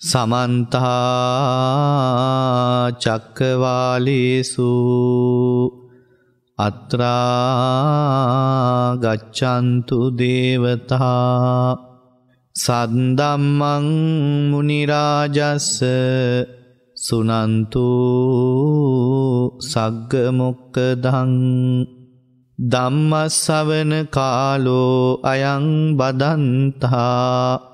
සමන්තා චක්කවාලේසු අත්‍රාගච්චන්තු දේවතා සද්දම්මං මුනිරාජස්ස සුනන්තු සග්ගමොක්කදං දම්මස්සවන කාලෝ අයං බදන්තා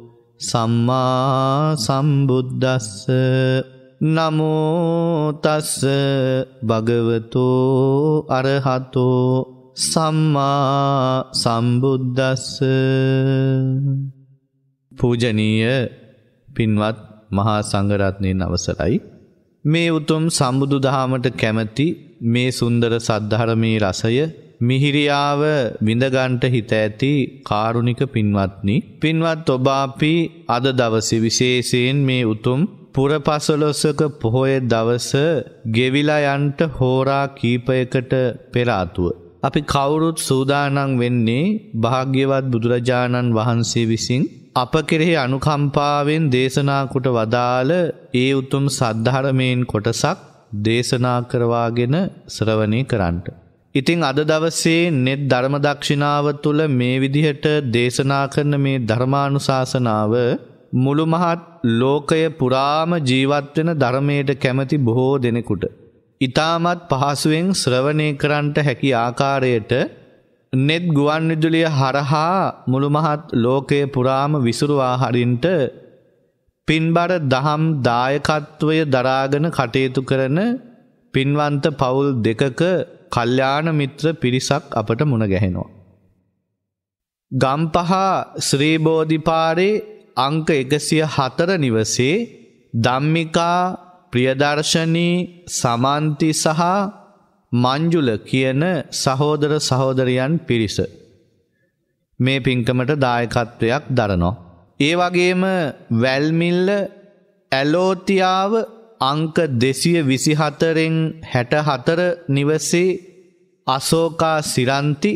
සම්මා සම්බුද්දස්ස නමෝතස්ස භගවතෝ අරහතෝ සම්මා සම්බුද්දස්ස. පූජනීය පින්වත් මහා සංඝරත්නයෙන් අවසරයි මේ උතුම් සම්බුදු දහමට කැමැති මේ සුන්දර සද්ධර්මයේ රසය මිහිරියාව විඳගන්ට හිත ඇති කාරුණික පින්වත්නි පින්වත් ඔබ අපි අද දවසේ විශේෂයෙන් මේ උතුම් පුරපසළොස්වක පොහොය දවස ගෙවිලා යන්ට හෝරා කීපයකට පෙර ආතුව. අපි කවුරුත් සූදානම් වෙන්නේ භාග්‍යවත් බුදුරජාණන් වහන්සේ විසින් අප කෙරෙහි අනුකම්පාවෙන් දේශනා කොට වදාළ ඒ උතුම් සද්ධර්මයෙන් කොටසක් දේශනා කරවාගෙන ශ්‍රවණය කරන්නට. ඉතිං අද දවසේ නෙත් ධර්මදක්ෂිනාව තුළ මේ විදිහට දේශනා කරන මේ ධර්මානුශාසනාව මුළු මහත් ලෝකය පුරාම ජීවත්වෙන ධර්මයට කැමති බොහෝ දෙනෙකුට. ඉතාමත් පහසුවෙන් ශ්‍රවණය කරන්ට හැකි ආකාරයට නෙත් ගුවන් විදුලිය හරහා මුළු මහත් ලෝකය පුරාම විසුරුවා හරින්ට පින්බර දහම් දායකත්වය දරාගෙන කටයුතු කරන පින්වන්ත පවුල් දෙකක කල්්‍යාන මිත්‍ර පිරිසක් අපට මුණ ගැහෙනවා. ගම්පහ ශ්‍රීබෝධිපාරේ අංක එකසිය හතර නිවසේ දම්මිකා ප්‍රියදර්ශනී සමන්ති සහ මංජුල කියන සහෝදර සහෝදරයන් පිරිස. මේ පින්කමට දායකත්වයක් දරනෝ. ඒ වගේම වැල්මිල්ල ඇලෝතියාව අංක දෙසිය විසිහතරෙන් හැට හතර නිවසේ අසෝකා සිරන්ති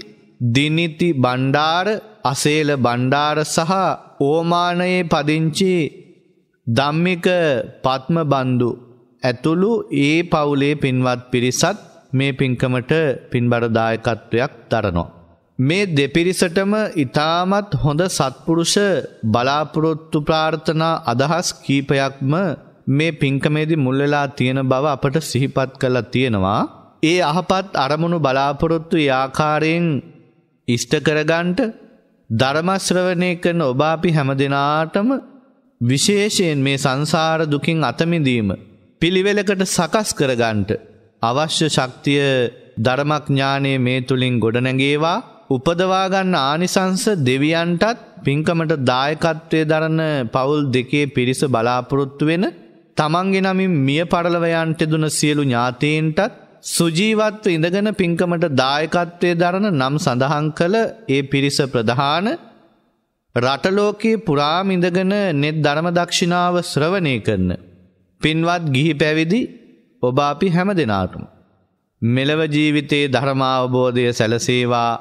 දිනිති බණ්ඩාර අසේල බණ්ඩාර සහ ඕමානයේ පදිංචි ධම්මික පත්ම බන්දු ඇතුළු ඒ පවුලේ පින්වත් පිරිසත් මේ පින්කමට පින්බරදායකත්වයක් දරනවා. මේ දෙපිරිසටම ඉතාමත් හොඳ සත්පුරුෂ බලාපොරොත්තු ප්‍රාර්ථනා අදහස් කීපයක්ම මේ පින්කමේදි මුල්වෙලා තියෙන බව අපට සිහිපත් කළා තියෙනවා. ඒ අහපත් අරමුණු බලාපොරොත්තු ආකාරයෙන් ඉෂ්ට කරගන්ට ධර්මශ්‍රවණය කරන ඔබාපි හැමදෙනාටම විශේෂයෙන් මේ සංසාර දුකින් අතමිදීම පිළිවෙලකට සකස් කරගන්ට අවශ්‍ය ශක්තිය ධර්මඥානයේ මේ තුළින් ගොඩනැගේවා උපදවාගන්න ආනිසංස දෙවියන්ටත් පින්කමට දායකත්වය දරන පවුල් දෙකේ පිරිස බලාපොරොත්තු වෙන තමන්ගේ නමින් මිය පරලවයන්ට දුන සියලු ඥාතීන්ටත් සුජීවත්ව ඉඳගෙන පින්කමට දායකත්වය දරන නම් සඳහන් කළ ඒ පිරිස ප්‍රධාන රටලෝකයේ පුරාම ඉඳගෙන නෙත් ධර්මදක්ෂිනාව ශ්‍රවණය කරන. පින්වත් ගිහි පැවිදි ඔබ අපි හැම දෙනාටම. මෙලව ජීවිතයේ ධර්මාවබෝධය සැලසේවා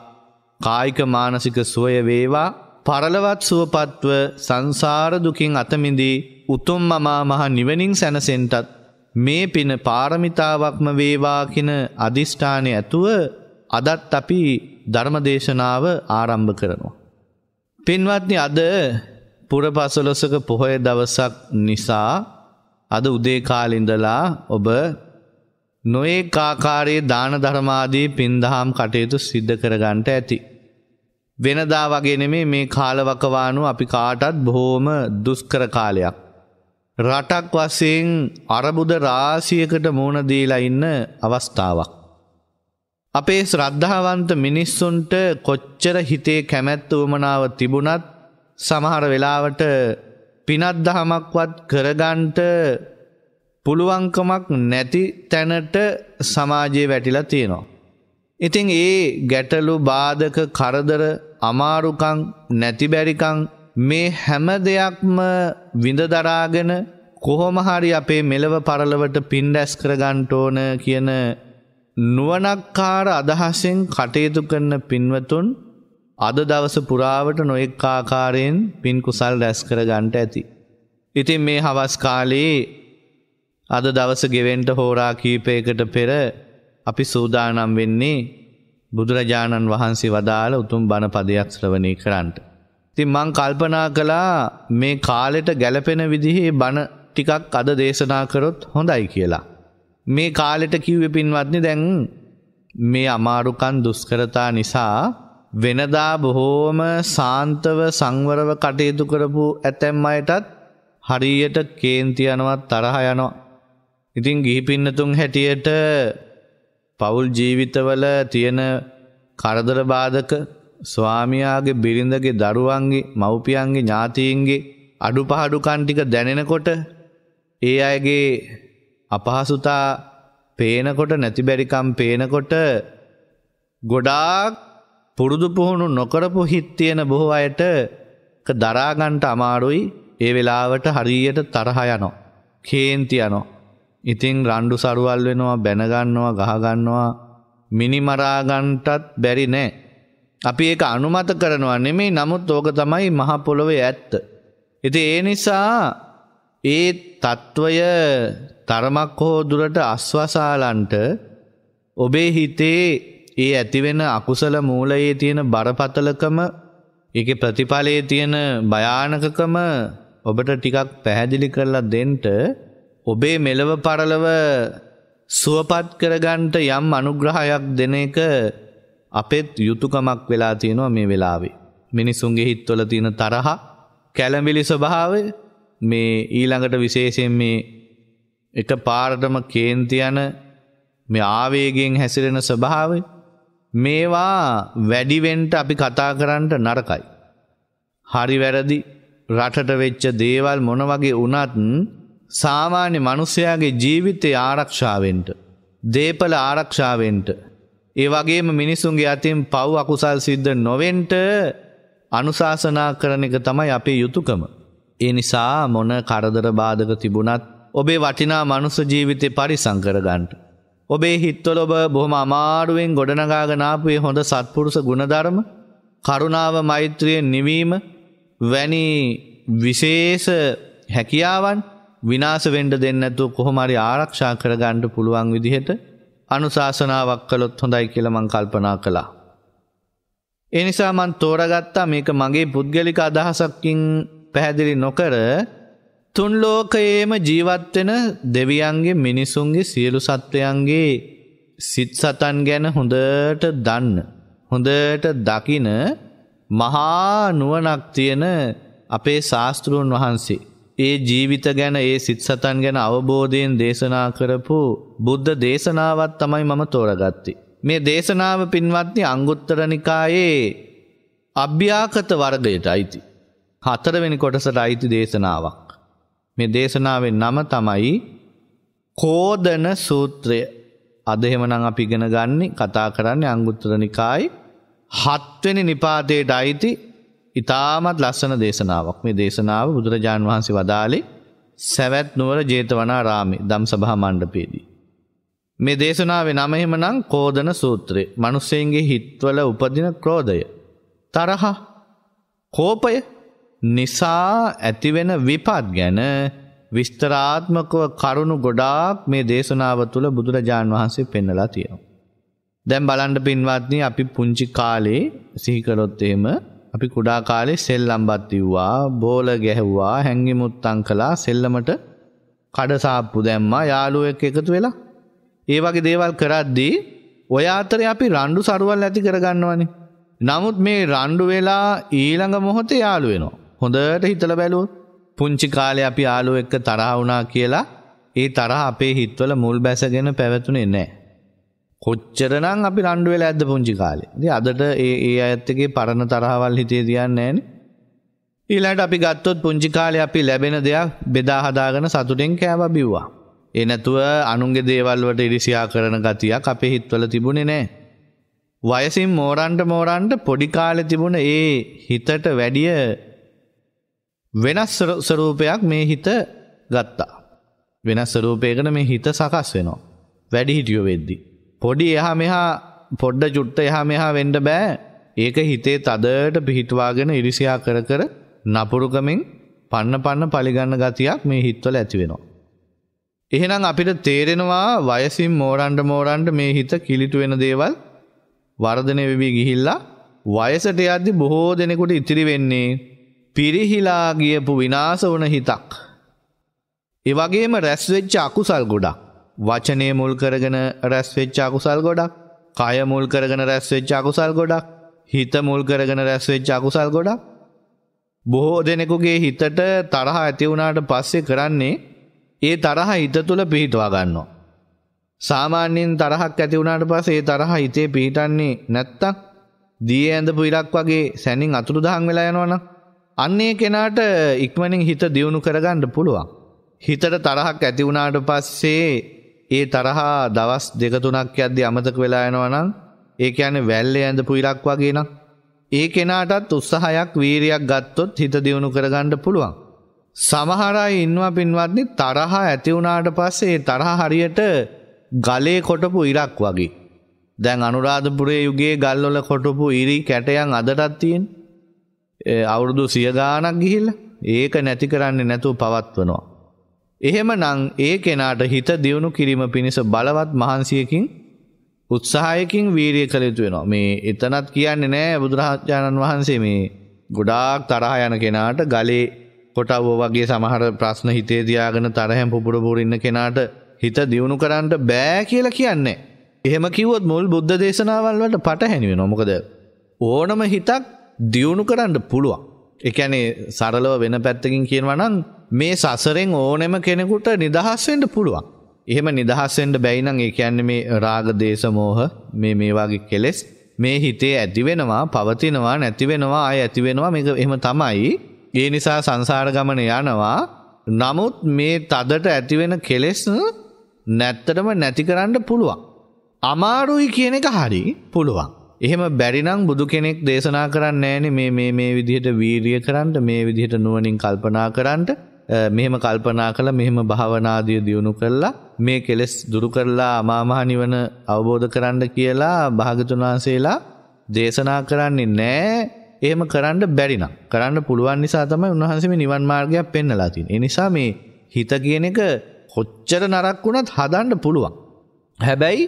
කායික මානසික සුවය වේවා පරලවත් සුවපත්ව සංසාර දුකින් අතමිදී උතුම් මමා මහ නිවනින් සැනසෙන්ටත් මේ පින පාරමිතාවක්ම වේවාකින අධිෂ්ඨානය ඇතුව අදත් අපි ධර්මදේශනාව ආරම්භ කරනවා. පින්වත්නි අද පුරපසලොසක පොහොය දවසක් නිසා අද උදේකාලින්දලා ඔබ නොඒ කාකාරයේ දාන ධර්මාදී පින්දහම් කටයුතු සිද්ධ කරගන්ට ඇති. වෙනදා වගේ නෙමේ මේ කාලවකවානු අපි කාටත් බොහෝම දුස්කර කාලයක්. රටක් වසයෙන් අරබුද රාසියකට මූුණදීලා ඉන්න අවස්ථාවක්. අපේ ශ්‍රද්ධාවන්ත මිනිස්සුන්ට කොච්චර හිතේ කැමැත්ත වමනාව තිබුණත් සමහර වෙලාවට පිනත් දහමක්වත් කරගන්ට පුළුවන්කමක් නැති තැනට සමාජයේ වැටිලා තියෙනවා. ඉතින් ඒ ගැටලු බාධක කරදර අමාරුකං නැතිබැරිකං මේ හැම දෙයක්ම විඳදරාගෙන කොහොම හරි අපේ මෙලව පරලවට පින් රැස් කරගන්ට ඕන කියන නුවනක්කාර අදහසෙන් කටයුතු කරන පින්වතුන් අද දවස පුරාවට නොෙක් ආකාරයෙන් පින් කුසල් රැස් කර ගන්ට ඇති. ඉතින් මේ හවස් කාලයේ අද දවස ගෙවෙන්ට හෝරා කීපයකට පෙර අපි සූදානම් වෙන්නේ බුදුරජාණන් වහන්සේ වදාළ උතුම් බණ පදයක් ශ්‍රවණය කරන්නට. තින් මං කල්පනා කළා මේ කාලෙට ගැලපෙන විදිහේ බණ ටිකක් අද දේශනා කරොත් හොඳයි කියලා. මේ කාලෙට කිව්වෙ පින්වත්නි දැන් මේ අමාරුකන් දුස්කරතා නිසා වෙනදා බොහෝම සාන්තව සංවරව කටයුතු කරපු ඇතැම් අයටත් හරියට කේන්ති යනවත් තරහ යනවා. ඉතින් ගිහි පින්නතුන් හැටියට පවුල් ජීවිතවල තියෙන කරදර බාධක ස්වාමියාගේ බිරිඳගේ දරුවන්ගේ මව්පියන්ගේ ඥාතීන්ගේ අඩුපහඩුකන් ටික දැනෙනකොට ඒ අයගේ අපහසුතා පේනකොට නැතිබැරිකම් පේනකොට ගොඩාක් පුරුදු පුහුණු නොකරපු හිත් තියෙන බොහෝ අයට දරාගන්ට අමාරුයි ඒ වෙලාවට හරියට තරහ යනෝ. කේන්ති යනෝ. ඉතිං රණ්ඩු සරුවල් වෙනවා බැනගන්නවා ගහගන්නවා මිනිමරාගන්ටත් බැරි නෑ. අපි ඒක අනුමත කරනවා නෙමෙයි නමුත් ඕක තමයි මහපොළොවේ ඇත්ත. ඉති ඒ නිසා ඒ තත්ත්වය තරමක් හෝ දුරට අස්වසාලන්ට ඔබේ හිතේ ඒ ඇතිවෙන අකුසල මූලයේ තියෙන බරපතලකම එක ප්‍රතිඵලයේ තියෙන භයානකකම ඔබට ටිකක් පැහැදිලි කරලා දෙන්ට ඔබේ මෙලව පරලව සුවපත් කරගන්ට යම් අනුග්‍රහයක් දෙන එක අපෙත් යුතුකමක් වෙලා තියෙනවා මේ වෙලාවේ. මිනිසුන්ගේ හිත්වල තියෙන තරහ කැළඹිලි ස්වභාවය මේ ඊළඟට විශේෂයෙන් මේ එක පාරටම කේන්ති යන මේ ආවේගෙන් හැසිරෙන ස්වභාවය මේවා වැඩිවෙන්ට අපි කතා කරන්නට නරකයි. හරි වැරදි රටට වෙච්ච දේවල් මොන වගේ වනත් සාමාන්‍ය මනුස්සයාගේ ජීවිතය ආරක්ෂාවෙන්ට දේපල ආරක්ෂාවෙන්ට ඒ වගේම මිනිසුන්ගේ අතින් පව් අකුසල් සිද්ධ නොවෙන්ට අනුශාසනා කරන එක තමයි අපේ යුතුකම. ඒ නිසා මොන කරදර බාධක තිබුණත් ඔබේ වටිනා මනුස්ස ජීවිතය පරිසංකරගන්ට. ඔබේ හිත්වල ඔබ බොහොම අමාරුවෙන් ගොඩනගාගනාපුේ හොඳ සත්පුරුස ගුණධර්ම කරුණාව මෛත්‍රියෙන් නිවීම වැනි විශේෂ හැකියාවන් විනාස වෙන්ඩ දෙන්නඇතු කොහොමරි ආරක්ෂා කරගණ්ඩ පුළුවන් විදිහට අනුශාසනාවක් කළොත් හොඳයි කියලමං කල්පනා කළා. එනිසා මන් තෝරගත්තා මේක මගේ පුද්ගලික අදහසක්කින් පැහැදිලි නොකර තුන්ලෝකයේම ජීවත්වෙන දෙවියන්ගේ මිනිසුන්ගේ සියලු සත්වයන්ගේ සිත් සතන් ගැන හොඳට දන්න. හොඳට දකින මහා නුවනක් තියෙන අපේ ශාස්තෘන් වහන්සේ. ඒ ජීවිත ගැන ඒ සිත් සතන් ගැන අවබෝධයෙන් දේශනා කරපු බුද්ධ දේශනාවත් තමයි මම තෝරගත්ති. මේ දේශනාව පින්වත්ති අංගුත්තරනිකායේ අභ්‍යාකත වර්ගයට අයිති. හතරවෙනි කොටසට අයිති දේශනාවක්. මේ දේශනාවෙන් නම තමයි කෝදන සූත්‍රය අදහෙමනං අපි ගෙන ගන්නේ කතා කරන්නේ අංගුත්තරනිකායි හත්වෙනි නිපාතයට අයිති ඉතාමත් ලස්සන දේශනාවක් මේ දේශනාව බුදුරජාණන් වහන්සේ වදාලේ සැවැත් නුවර ජේතවනා රාමි දම් සභහා මණ්ඩපේදී. මේ දේශනාවේ නමහෙම නං කෝදන සූත්‍රය මනුස්සයන්ගේ හිත්වල උපදින ක්‍රෝධය. තරහ කෝපය නිසා ඇතිවෙන විපත් ගැන විස්තරාත්මකව කරුණු ගොඩාක් මේ දේශනාව තුළ බුදුරජාණන් වහන්සේ පෙන්නලා තියෙනවා. දැම් බලන්ඩ පින්වත්නි අපි පුංචි කාලේ සිහිකරොත් එහෙම අපි කුඩා කාලේ සෙල්ලම්බත් ඉව්වා බෝල ගැහැව්වා හැංගි මුත්තං කලා සෙල්ලමට කඩසාප්පු දැම්මා යාළුවෙක් එකතු වෙලා. ඒ වගේ දේවල් කරද්දී ඔය අතරේ අපි රණ්ඩු සරුවල් ඇති කරගන්නවනේ. නමුත් මේ රණ්ඩු වෙලා ඊළඟ මොහොතේ යාළු වෙනවා. හොඳට හිතලා බැලුවොත්. පුංචි කාලේ අපි යාළුවෙක් එක්ක තරහ වුණා කියලා ඒ තරහ අපේ හිතවල මුල් බැසගෙන පැවතුනේ නැහැ. කොච්චරනම් අපි රණ්ඩු වෙලා ඇද්ද පුංචි කාලේ. ඉතින් අදට ඒ ඒ අයත් එක්කේ පරණ තරහවල් හිතේ තියන්නේ නැහනේ. ඊළට අපි ගත්තොත් පුංචි කාලේ අපි ලැබෙන දෙයක් බෙදා හදාගෙන සතුටෙන් කෑව බිව්වා. ඒ නැතුව අනුන්ගේ දේවල් වලට ඉරිසියා කරන ගතියක් අපේ හිතවල තිබුණේ නැහැ. වයසින් මෝරන්ට මෝරන්ට පොඩි කාලේ තිබුණ ඒ හිතට වැඩිය වෙනස් ස්වරූපයක් මේ හිත ගත්තා. වෙනස් ස්වරූපයකට මේ හිත සකස් වෙනවා. වැඩි හිටියෝ වෙද්දි. පොඩි එහා මෙහා පොඩ්ඩ චුට්ට එහා මෙහා වෙන්ඩ බෑ ඒක හිතේ තදට පිහිටවාගෙන ඉරිසියා කර කර නපුරුකමින් පන්න පන්න පලිගන්න ගතියක් මේ හිත්වල ඇති වෙනවා. එහෙනම් අපිට තේරෙනවා වයසින් මෝරන්ඩ මෝරන්ඩ මේ හිත කිලිටු වෙන දේවල් වර්ධනය වෙවී ගිහිල්ලා වයසට යද්දි බොහෝ දෙනෙකුට ඉතිරි වෙන්නේ පිරිහිලා ගියපු විනාස වන හිතක්. එවගේම රැස්වෙච්ච අකුසල් ගොඩක් වචනය මුල් කරගෙන රැස්වෙච්ච අකුසල් ගොඩක් කය මුල් කරගෙන රැස්වෙච්ච අකුසල් ගොඩක් හිත මුල් කරගෙන රැස්වෙච්ච අකුසල් ගොඩක් බොහෝ දෙනෙකුගේ හිතට තරහ ඇති වුණාට පස්සේ කරන්නේ ඒ තරහ හිත තුළ පිහිටවා ගන්නවා. සාමාන්‍යයෙන් තරහක් ඇති වුණාට පස්සේ ඒ තරහ හිතේ පිහිටන්නේ නැත්තම් දී ඇඳපු ඉරක් වගේ සැනින් අතුරු දහන් වෙලා යනවනම් අන්නේ කෙනාට ඉක්මනින් හිත දියුණු කරගන්න පුළුවන්. හිතට තරහක් ඇති වුණාට පස්සේ ඒ තරහා දවස් දෙක තුනක් යද්දී අමතක වෙලා යනවා නම් ඒ කියන්නේ වැල්ලේ ඇඳපු ඉරක් වගේ නම් ඒ කෙනාටත් උත්සාහයක් වීරියක් ගත්තොත් හිත දියුණු කරගන්න පුළුවන්. සමහර අය ඉන්නවා පින්වත්නි තරහ ඇති වුණාට පස්සේ ඒ තරහ හරියට ගලේ කොටපු ඉරක් වගේ. දැන් අනුරාධපුරේ යුගයේ ගල්වල කොටපු ඉරි කැටයන් අදටත් තියෙන. අවුරුදු සිය ගාණක් ගිහිල්ලා ඒක නැති කරන්නේ නැතුව පවත්වනවා. එහෙමනම් ඒ කෙනාට හිත දියුණු කිරීම පිණිස බලවත් මහන්සියකින් උත්සාහයකින් වීරිය කළ යුතු වෙනවා. මේ එතනත් කියන්නේ නෑ බුදුරජාණන් වහන්සේ මේ ගොඩාක් තරහ යන කෙනාට ගලේ කොටව්ව වගේ සමහර ප්‍රශ්න හිතේ තියාගෙන තරහෙන් පුපුර පුරින්න කෙනාට හිත දියුණු කරන්න බෑ කියලා කියන්නේ. එහෙම කිව්වොත් මුල් බුද්ධ දේශනාවල් වලට පටහැනි වෙනවා. මොකද ඕනම හිතක් දියුණු කරන්න පුළුවන්. ඒ කියන්නේ සරලව වෙන පැත්තකින් කියනවා නම් මේ සසරෙන් ඕනෙම කෙනෙකුට නිදහස් වෙන්න පුළුවන්. එහෙම නිදහස්වෙන්ට බැයිනං ඒ කියන්නේ මේ රාග දේශමෝහ මේ මේ වගේ කෙලෙස් මේ හිතේ ඇතිවෙනවා පවතිනවා නැතිවෙනවා අය ඇතිවෙනවා මේක එහෙම තමයි ඒ නිසා සංසාර ගමන යනවා නමුත් මේ තදට ඇතිවෙන කෙලෙස් නැත්තටම නැති කරන්න පුළුවන්. අමාරුයි කියන එක හරි පුළුවන්. එහෙම බැරිනම් බුදු කෙනෙක් දේශනා කරන්න ෑන මේ මේ මේ විදිහට වීරිය කරන්නට මේ විදිහට නුවනින් කල්පනා කරන්නට මෙහෙම කල්පනා කළ මෙහෙම භාවනාදිය දියුණු කරලා මේ කෙලෙස් දුරු කරලා අමාමහ නිවන අවබෝධ කරන්න කියලා භාගතුන් වහන්සේලා දේශනා කරන්නේ නෑ එහෙම කරන්න බැරි නම් කරන්න පුළුවන් නිසා තමයි උන්වහන්සේ මේ නිවන් මාර්ගයක් පෙන්වලා තියෙන්නේ. ඒ නිසා මේ හිත කියන එක කොච්චර නරක් වුණත් හදන්න පුළුවන්. හැබැයි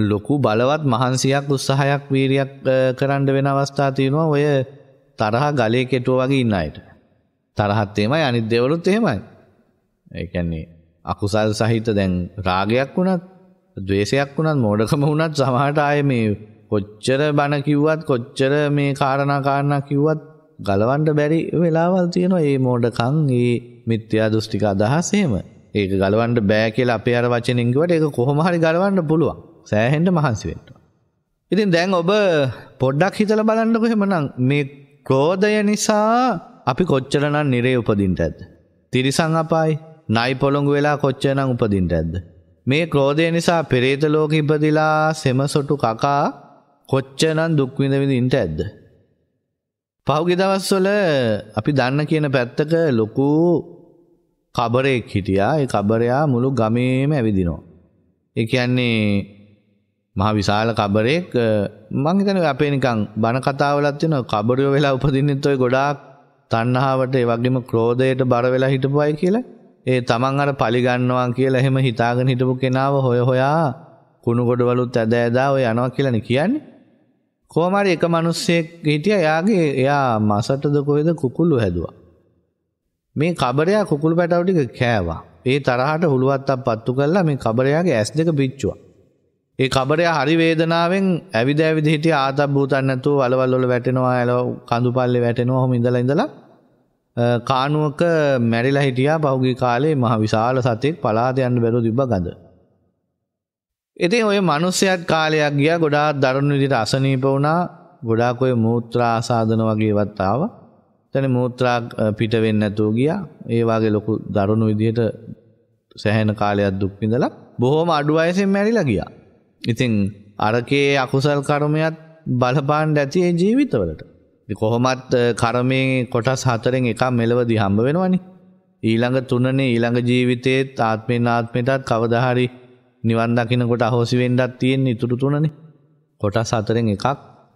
ලොකු බලවත් මහන්සියක් උත්සාහයක් වීරියක් කරන්න වෙන අවස්ථා තියෙනවා ඔය තරහ ගලේ කෙටුව වගේ ඉන්න අයට. තරහත් එහෙමයි අනිත් දේවලුත් එහෙමයි. ඒ කියන්නේ අකුසල් සහිත දැන් රාගයක් වුණත් ද්වේෂයක් වුණත් මෝඩකම වුණත් සමහරට ආයේ මේ කොච්චර බන කිව්වත් කොච්චර මේ කාරණා කාරණා කිව්වත් ගලවන්න බැරි වෙලාවල් තියෙනවා මේ මෝඩකම් මේ මිත්‍යා දෘෂ්ටික අදහස් එහෙම. ඒක ගලවන්න බෑ කියලා අපේ අර වචනෙන් කිව්වට ඒක කොහොම හරි ගලවන්න පුළුවන්. සෑහෙන්න මහන්සි වෙන්න. ඉතින් දැන් ඔබ පොඩ්ඩක් හිතලා බලන්නකො එහෙමනම් මේ ක්‍රෝධය නිසා අපි කොච්චරනම් නිරේ උපදින්ට ඇද. තිරිසං අපායි නයි පොළොඟු වෙලා කොච්චරනම් උපදින්ට ඇද්ද. මේ ක්‍රෝධය නිසා පෙරේත ලෝක ඉපදිලා සෙමසොටු කකා කොච්චරනම් දුක්විඳවිඳින්ට ඇද්ද. පහුගි දවස්වල අපි දන්න කියන පැත්තක ලොකු කබරෙක් හිටියා ඒ කබරයා මුළු ගමේම ඇවිදිනවා. ඒ කියන්නේ මහ විශාල කබරෙක් මං හිතන්නේ අපේ නිකන් බණ කතාවලත් තියෙනවා කබරියෝ වෙලා උපදින්නෙත් ඔය ගොඩාක් තණ්හාවට ඒ වගේම ක්‍රෝධයට බර වෙලා හිටපු අය කියලා ඒ තමන් අර පලි ගන්නවා කියලා එහෙම හිතාගෙන හිටපු කෙනාව හොය හොයා කුණු ගොඩවලුත් ඇද ඇදා ඔය යනවා කියලානේ කියන්නේ. කොහොම හරි එක මිනිස්සෙක් හිටියා එයාගේ එයා මසටද කොහෙද කුකුළු හැදුවා. මේ කබරයා කුකුළු පැටව ටික කෑවා. ඒ තරහට හුලුවත්තක් පත්තු කරලා මේ කබරයාගේ ඇස් දෙක පිච්චුවා. ඒ කබරයා හරි වේදනාවෙන් ඇවිද ඇවිද හිටිය ආතක් භූතන් නැතුව වලවල් වල වැටෙනවා එල කඳු පල්ලේ වැටෙනවා ඔහොම ඉඳලා ඉඳලා කානුවක මැරිලා හිටියා පහුගිය කාලේ මහ විශාල සතෙක් පලාත යන්න බැරුව තිබ්බ ගඳ. ඉතින් ඔය මිනිස්සයත් කාලයක් ගියා ගොඩාක් දරුණු විදිහට අසනීප වුණා ගොඩාක් ඔය මූත්‍රා ආසාදන වගේ ඒවත් ආවා. තැන මූත්‍රා පිට වෙන්න ඇතුව ගිය ඒවාගේ ලොකු දරුණු විදිහට සැහැන කාලයක් දුක්විඳලා බොහෝම අඩුවයසෙන් මැරිලා ගියා. ඉතින් අරකේ අකුසල් කර්මයත් බලපාන් ඇති ඒ ජීවිතවලට. කොහොමත් කරමේ කොටස් හතරෙන් එකක් මෙලවදි හම්බ වෙනවනි. ඊළඟ තුනනේ ඊළඟ ජීවිතයේත් ආත්මෙන් ආත්මයටත් කවදහරි නිවන් දකිනකොට අහෝසි වෙන්නත් තියෙන ඉතුරු තුනනේ. කොටස් හතරෙන් එකක්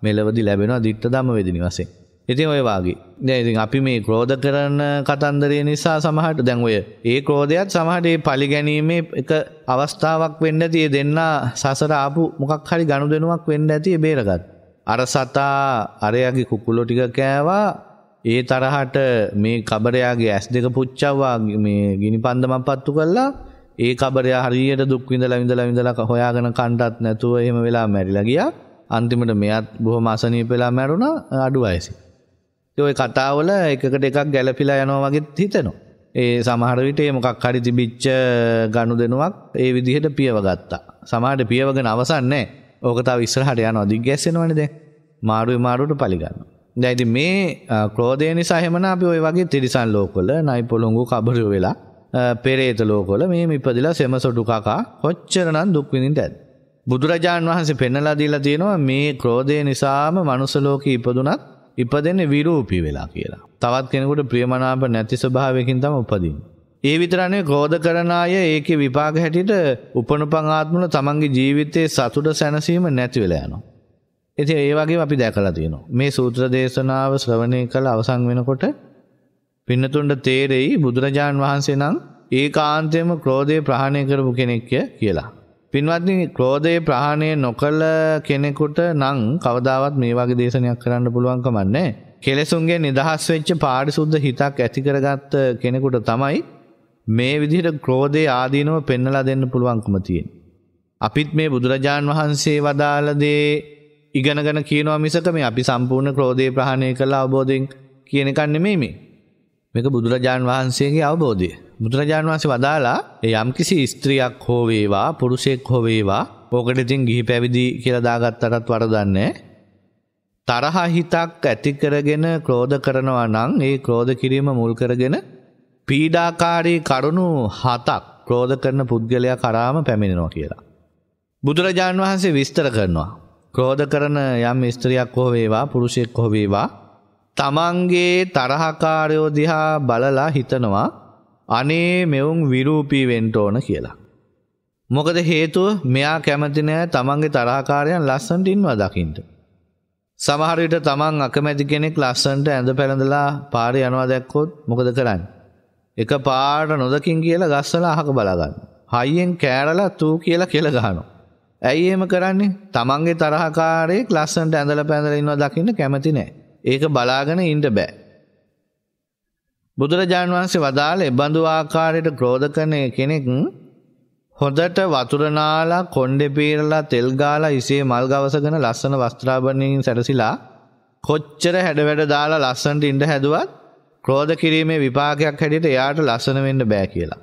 මෙලවදි ලැබෙනවා දිට්ඨ ධම්ම වේදිනි වශයෙන්. ඉතින් ඔය වාගේ. දැන් ඉතින් අපි මේ ක්‍රෝධ කරන කතන්දරය නිසා සමහරට දැන් ඔය ඒ ක්‍රෝධයත් සමහරට ඒ පලි ගැනීමේ එක අවස්ථාවක් වෙන්න ඇති. ඒ දෙන්න සසර ආපු මොකක් හරි ගනුදෙනුවක් වෙන්න ඇති ඒ බේරගත්. අර සතා අරයාගේ කුකුලෝ ටික කෑවා. ඒ තරහට මේ කබරයාගේ ඇස් දෙක පුච්චව්වා මේ ගිනි පන්දමක් පත්තු කළා. ඒ කබරයා හරියට දුක් විඳලා විඳලා විඳලා හොයාගෙන කණ්ඩත් නැතුව එහෙම වෙලා මැරිලා ගියා. අන්තිමට මෙයත් බොහොම අසනීප වෙලා මැරුණා අඩු වයසේ. ඔය කතාවල එකකට එකක් ගැලපිලා යනවා වගේ හිතෙනවා. ඒ සමහර විට ඒ මොකක් හරි තිබිච්ච ගනුදෙනුවක් ඒ විදිහට පියව ගත්තා. සමහරට පියවගෙන අවසන් නැහැ. ඕක තව ඉස්සරහට යනවා දිග්ගැස්සෙනවනේ දැන්. මාරුවේ මාරුවට පලි ගන්නවා. දැන් ඉතින් මේ ක්‍රෝධය නිසා එහෙමනම් අපි ওই වගේ තිරිසන් ලෝකවල නයි පොළොංගු කබරය වෙලා පෙරේත ලෝකවල මේ ඉපදිලා සෙමසොඩු කකා කොච්චරනම් දුක් විඳින්නද? බුදුරජාණන් වහන්සේ පෙන්නලා දීලා තියෙනවා මේ ක්‍රෝධය නිසාම මනුස්ස ලෝකේ ඉපදුනත් ඉපදෙන්නේ විරූපී වෙලා කියලා. තවත් කෙනෙකුට ප්‍රියමනාප නැති ස්වභාවයකින් තමයි උපදින්නේ. ඒ විතරනේ ක්‍රෝධ කරන අය ඒකේ විපාක හැටියට උපනුපන් ආත්මවල තමන්ගේ ජීවිතයේ සතුට සැනසීම නැති වෙලා යනවා. ඉතින් ඒ වගේම අපි දැකලා තියෙනවා. මේ සූත්‍ර දේශනාව ශ්‍රවණය කළ අවසන් වෙනකොට පින්නතුන්ට තේරෙයි බුදුරජාන් වහන්සේ නම් ඒකාන්තයෙන්ම ක්‍රෝධය ප්‍රහාණය කරපු කෙනෙක්ය කියලා. පින්වත්නි ක්‍රෝධයේ ප්‍රහාණය නොකළ කෙනෙකුට නම් කවදාවත් මේ වගේ දේශනයක් කරන්න පුළුවන් කමක් නැහැ. කෙලෙසුන්ගේ නිදහස් වෙච්ච පාරිශුද්ධ හිතක් ඇති කරගත්ත කෙනෙකුට තමයි මේ විදිහට ක්‍රෝධයේ ආදීනව පෙන්වලා දෙන්න පුළුවන්කම තියෙන්නේ. අපිත් මේ බුදුරජාන් වහන්සේ වදාළ දේ ඉගෙනගෙන කියනවා මිසක මේ අපි සම්පූර්ණ ක්‍රෝධය ප්‍රහාණය කළ අවබෝධයෙන් කියන එකක් නෙමෙයි මේ. මේක බුදුරජාන් වහන්සේගේ අවබෝධය. බුදුරජාණන් වහන්සේ වදාලා ඒ යම්කිසි ස්ත්‍රියක් හෝ වේවා පුරුෂයෙක් හෝ වේවා ඕකට ඉතින් ගිහි පැවිදි කියලා දාගත්තටත් වරදන්නේ තරහ හිතක් ඇති කරගෙන ක්‍රෝධ කරනවා නම් ඒ ක්‍රෝධ කිරීම මුල් කරගෙන පීඩාකාරී කරුණු හතක් ක්‍රෝධ කරන පුද්ගලයා කරාම පැමිණෙනවා කියලා. බුදුරජාණන් වහන්සේ විස්තර කරනවා. ක්‍රෝධ කරන යම් ස්ත්‍රියක් හෝ වේවා පුරුෂයෙක් හෝ වේවා තමන්ගේ තරහකාරයෝ දිහා බලලා හිතනවා අනේ මෙවුන් විරූපී වෙන්න ඕන කියලා. මොකද හේතුව මෙයා කැමති නෑ තමන්ගේ තරහකාරයන් ලස්සනට ඉන්නවා දකින්න. සමහර විට තමන් අකමැති කෙනෙක් ලස්සනට ඇඳ පැළඳලා පාරේ යනවා දැක්කොත් මොකද කරන්නේ? එක පාට නොදකින් කියලා ගස්සලා අහක බලාගන්න. හයියෙන් කෑරලා tuu කියලා කෙල ගහනවා. ඇයි එහෙම කරන්නේ? තමන්ගේ තරහකාරයෙක් ලස්සනට ඇඳලා පැඳලා ඉන්නවා දකින්න කැමති නෑ. ඒක බලාගෙන ඉන්න බෑ. බුදුරජාණන් වහන්සේ වදාළ එබඳු ආකාරයට ක්‍රෝධ කරන කෙනෙක් හොඳට වතුර නාලා කොණ්ඩේ පීරලා තෙල් ගාලා ඉසේ මල් ගවසගෙන ලස්සන වස්ත්‍රාභරණයකින් සැරසිලා කොච්චර හැඩ වැඩ දාලා ලස්සනට ඉඳ හැදුවත් ක්‍රෝධ කිරීමේ විපාකයක් හැටියට එයාට ලස්සන වෙන්න බෑ කියලා.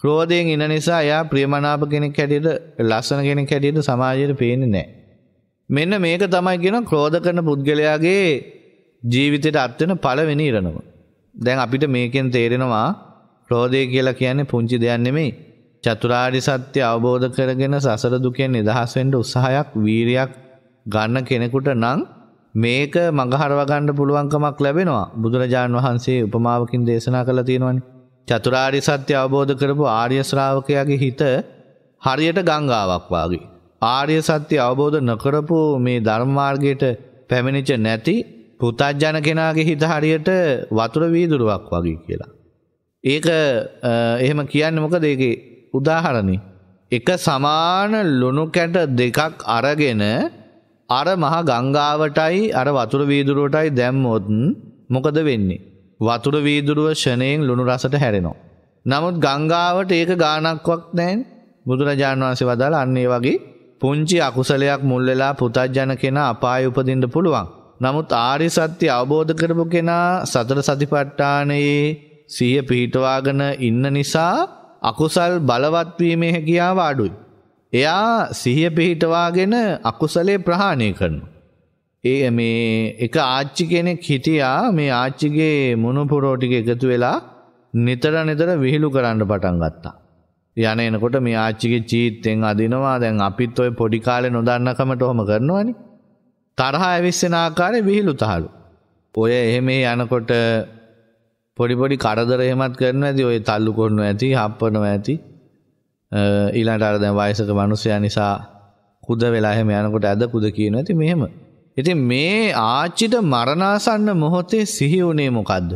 ක්‍රෝධයෙන් ඉන්න නිසා එයා ප්‍රියමනාප කෙනෙක් හැටියට ලස්සන කෙනෙක් හැටියට සමාජයට පේන්නේ නැහැ. මෙන්න මේක තමයි කියන ක්‍රෝධ කරන පුද්ගලයාගේ ජීවිතයට අත්වෙන පළවෙනි ඉරණම. දැන් අපිට මේකෙන් තේරෙනවා ක්‍රෝධය කියලා කියන්නේ පුංචි දෙයක් නෙමෙයි. චතුරාර්ය සත්‍ය අවබෝධ කරගෙන සසර දුකෙන් නිදහස් වෙන්න උත්සාහයක් වීරියක් ගන්න කෙනෙකුට නම් මේක මඟහරව ගන්න පුළුවන්කමක් ලැබෙනවා. බුදුරජාණන් වහන්සේ උපමාවකින් දේශනා කළා තියෙනවානේ. චතුරාර්ය සත්‍ය අවබෝධ කරපු ආර්ය ශ්‍රාවකයාගේ හිත හරියට ගංගාවක් වාගේ. ආර්ය සත්‍ය අවබෝධ නොකරපු මේ ධර්ම මාර්ගයට පැමිණිච්ච නැති පුතත්ජන කෙනාගේ හිත හරියට වතුර වීදුරුවක් වගේ කියලා. ඒක එහෙම කියන්න මොකද ඒකේ උදාහරණි. එක සමාන ලුණු කැට දෙකක් අරගෙන අර මහා ගංගාවටයි අර වතුර වීදුරුවටයි දැම්මොත් මොකද වෙන්නේ. වතුර වීදුරුව ෂණයෙන් ලුණු රසට හැරෙනවා. නමුත් ගංගාවට ඒක ගානක්වක් නෑන් බුදුරජාණන් වහන්සේ වදාළ අන්නේ වගේ පුංචි අකුසලයක් මුල්වෙලා පුතත්ජන කෙනා අපාය උපදින්න පුළුවන්. නමුත් ආරි සත්‍ය අවබෝධ කරපු කෙනා සතර සතිපට්ඨානයේ සිහිය පිහිටවාගෙන ඉන්න නිසා අකුසල් බලවත් වීමේ හැකියාව අඩුයි. එයා සිහිය පිහිටවාගෙන අකුසලේ ප්‍රහාණය කරනවා. ඒ මේ එක ආච්චි කෙනෙක් හිටියා මේ ආච්චිගේ මුණුපුරෝ ටික එකතු වෙලා නිතර නිතර විහිළු කරන්න පටන් ගත්තා. යන එනකොට මේ ආච්චිගේ චීත්තෙන් අදිනවා දැන් අපිත් ඔය පොඩි කාලේ නොදන්නකමට ඔහොම කරනවනේ. තරහා ඇවිස්සෙන ආකාරයේ විහිළු තහළු. ඔය එහෙම යනකොට පොඩි පොඩි කරදර එහෙමත් කරනවා ඇති ඔය තල්ලු කරනවා ඇති හප්පනවා ඇති ඊළඟට අර දැන් වයසක මිනිසයා නිසා කුද වෙලා එහෙම යනකොට ඇද කුද කියනවා ඇති මෙහෙම. ඉතින් මේ ආච්චිට මරණාසන්න මොහොතේ සිහි වුණේ මොකද්ද?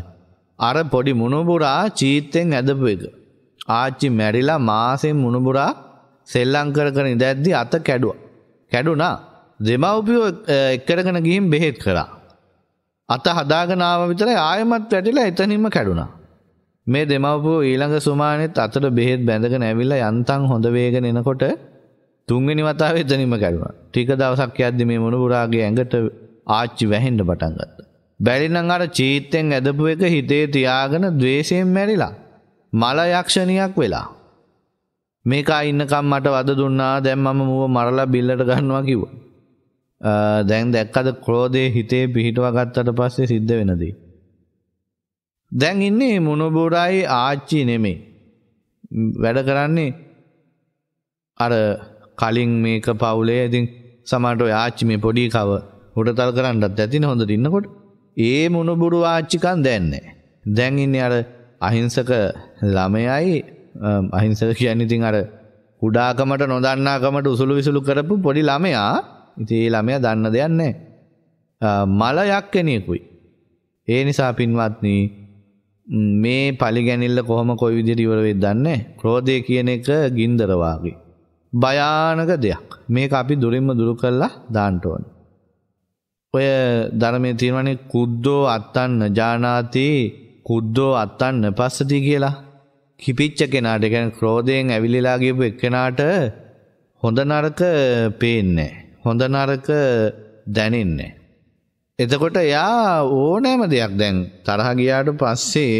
අර පොඩි මුණුබුරා චීත්තෙන් ඇදපු එක. ආච්චි මැරිලා මාසෙන් මුණුබුරා සෙල්ලම් කර කර ඉඳද්දි අත කැඩුවා. කැඩුනා. දෙමව්පියෝ එක්කරගෙන ගිහින් බෙහෙත් කරා. අත හදාගෙන ආව විතරයි ආයෙමත් වැටිලා එතනින්ම කැඩුනා. මේ දෙමව්පියෝ ඊළඟ සුමානෙත් අතට බෙහෙත් බැඳගෙන ඇවිල්ලා යන්තම් හොඳ වේගෙන එනකොට තුන්වෙනි වතාවේ එතනින්ම කැඩුනා. ටික දවසක් යද්දි මේ මුණුබුරාගේ ඇඟට ආච්චි වැහෙන්න පටන් ගත්තා. බැරිනම් අර චීත්තෙන් ඇදපු එක හිතේ තියාගෙන द्वේෂයෙන් මැරිලා මල යක්ෂණියක් වෙලා. මේකා ඉන්නකම් මට වද දුන්නා දැන් මම මුව මරලා බිල්ලට ගන්නවා කිව්වා. දැන් දැක්කද ක්‍රෝධය හිතේ පිහිටවා ගත්තට පස්සේ සිද්ධ වෙන දේ. දැන් ඉන්නේ මුණුබුරයි ආච්චි නෙමේ. වැඩ කරන්නේ අර කලින් මේක පවුලේ ඉතින් සමහරට ඔය ආච්චි මේ පොඩි කව හොටතල් කරන්නත් ඇතින හොඳට ඉන්නකොට ඒ මුණුබුරු ආච්චිකන් දැන් නැහැ. දැන් ඉන්නේ අර අහිංසක ළමයයි අහිංසක කියන්නේ ඉතින් අර කුඩාකමට නොදන්නාකමට උසුළු විසුළු කරපු පොඩි ළමයා ඉතින් ඒ ළමයා දන්න දෙයක් නැහැ. මල යක්කෙනෙකුයි. ඒ නිසා පින්වත්නි මේ පලිගැනිල්ල කොහොම කොයි විදිහට ඉවර වෙයිද දන්නේ ක්‍රෝධය කියන එක ගින්දර වාගේ. භයානක දෙයක්. මේක අපි දුරින්ම දුරු කරලා දාන්න ඕනේ. ඔය ධර්මයේ තියෙනවනේ කුද්දෝ අත්තන්න ජානාති කුද්දෝ අත්තන්න පස්සති කියලා. කිපිච්ච කෙනාට කියන්නේ ක්‍රෝධයෙන් ඇවිලිලා ගියපු එක්කෙනාට හොඳ නරක පේන්නේ හොඳ නරක දැනෙන්නේ. එතකොට එයා ඕනෑම දෙයක් දැන් තරහ ගියාට පස්සේ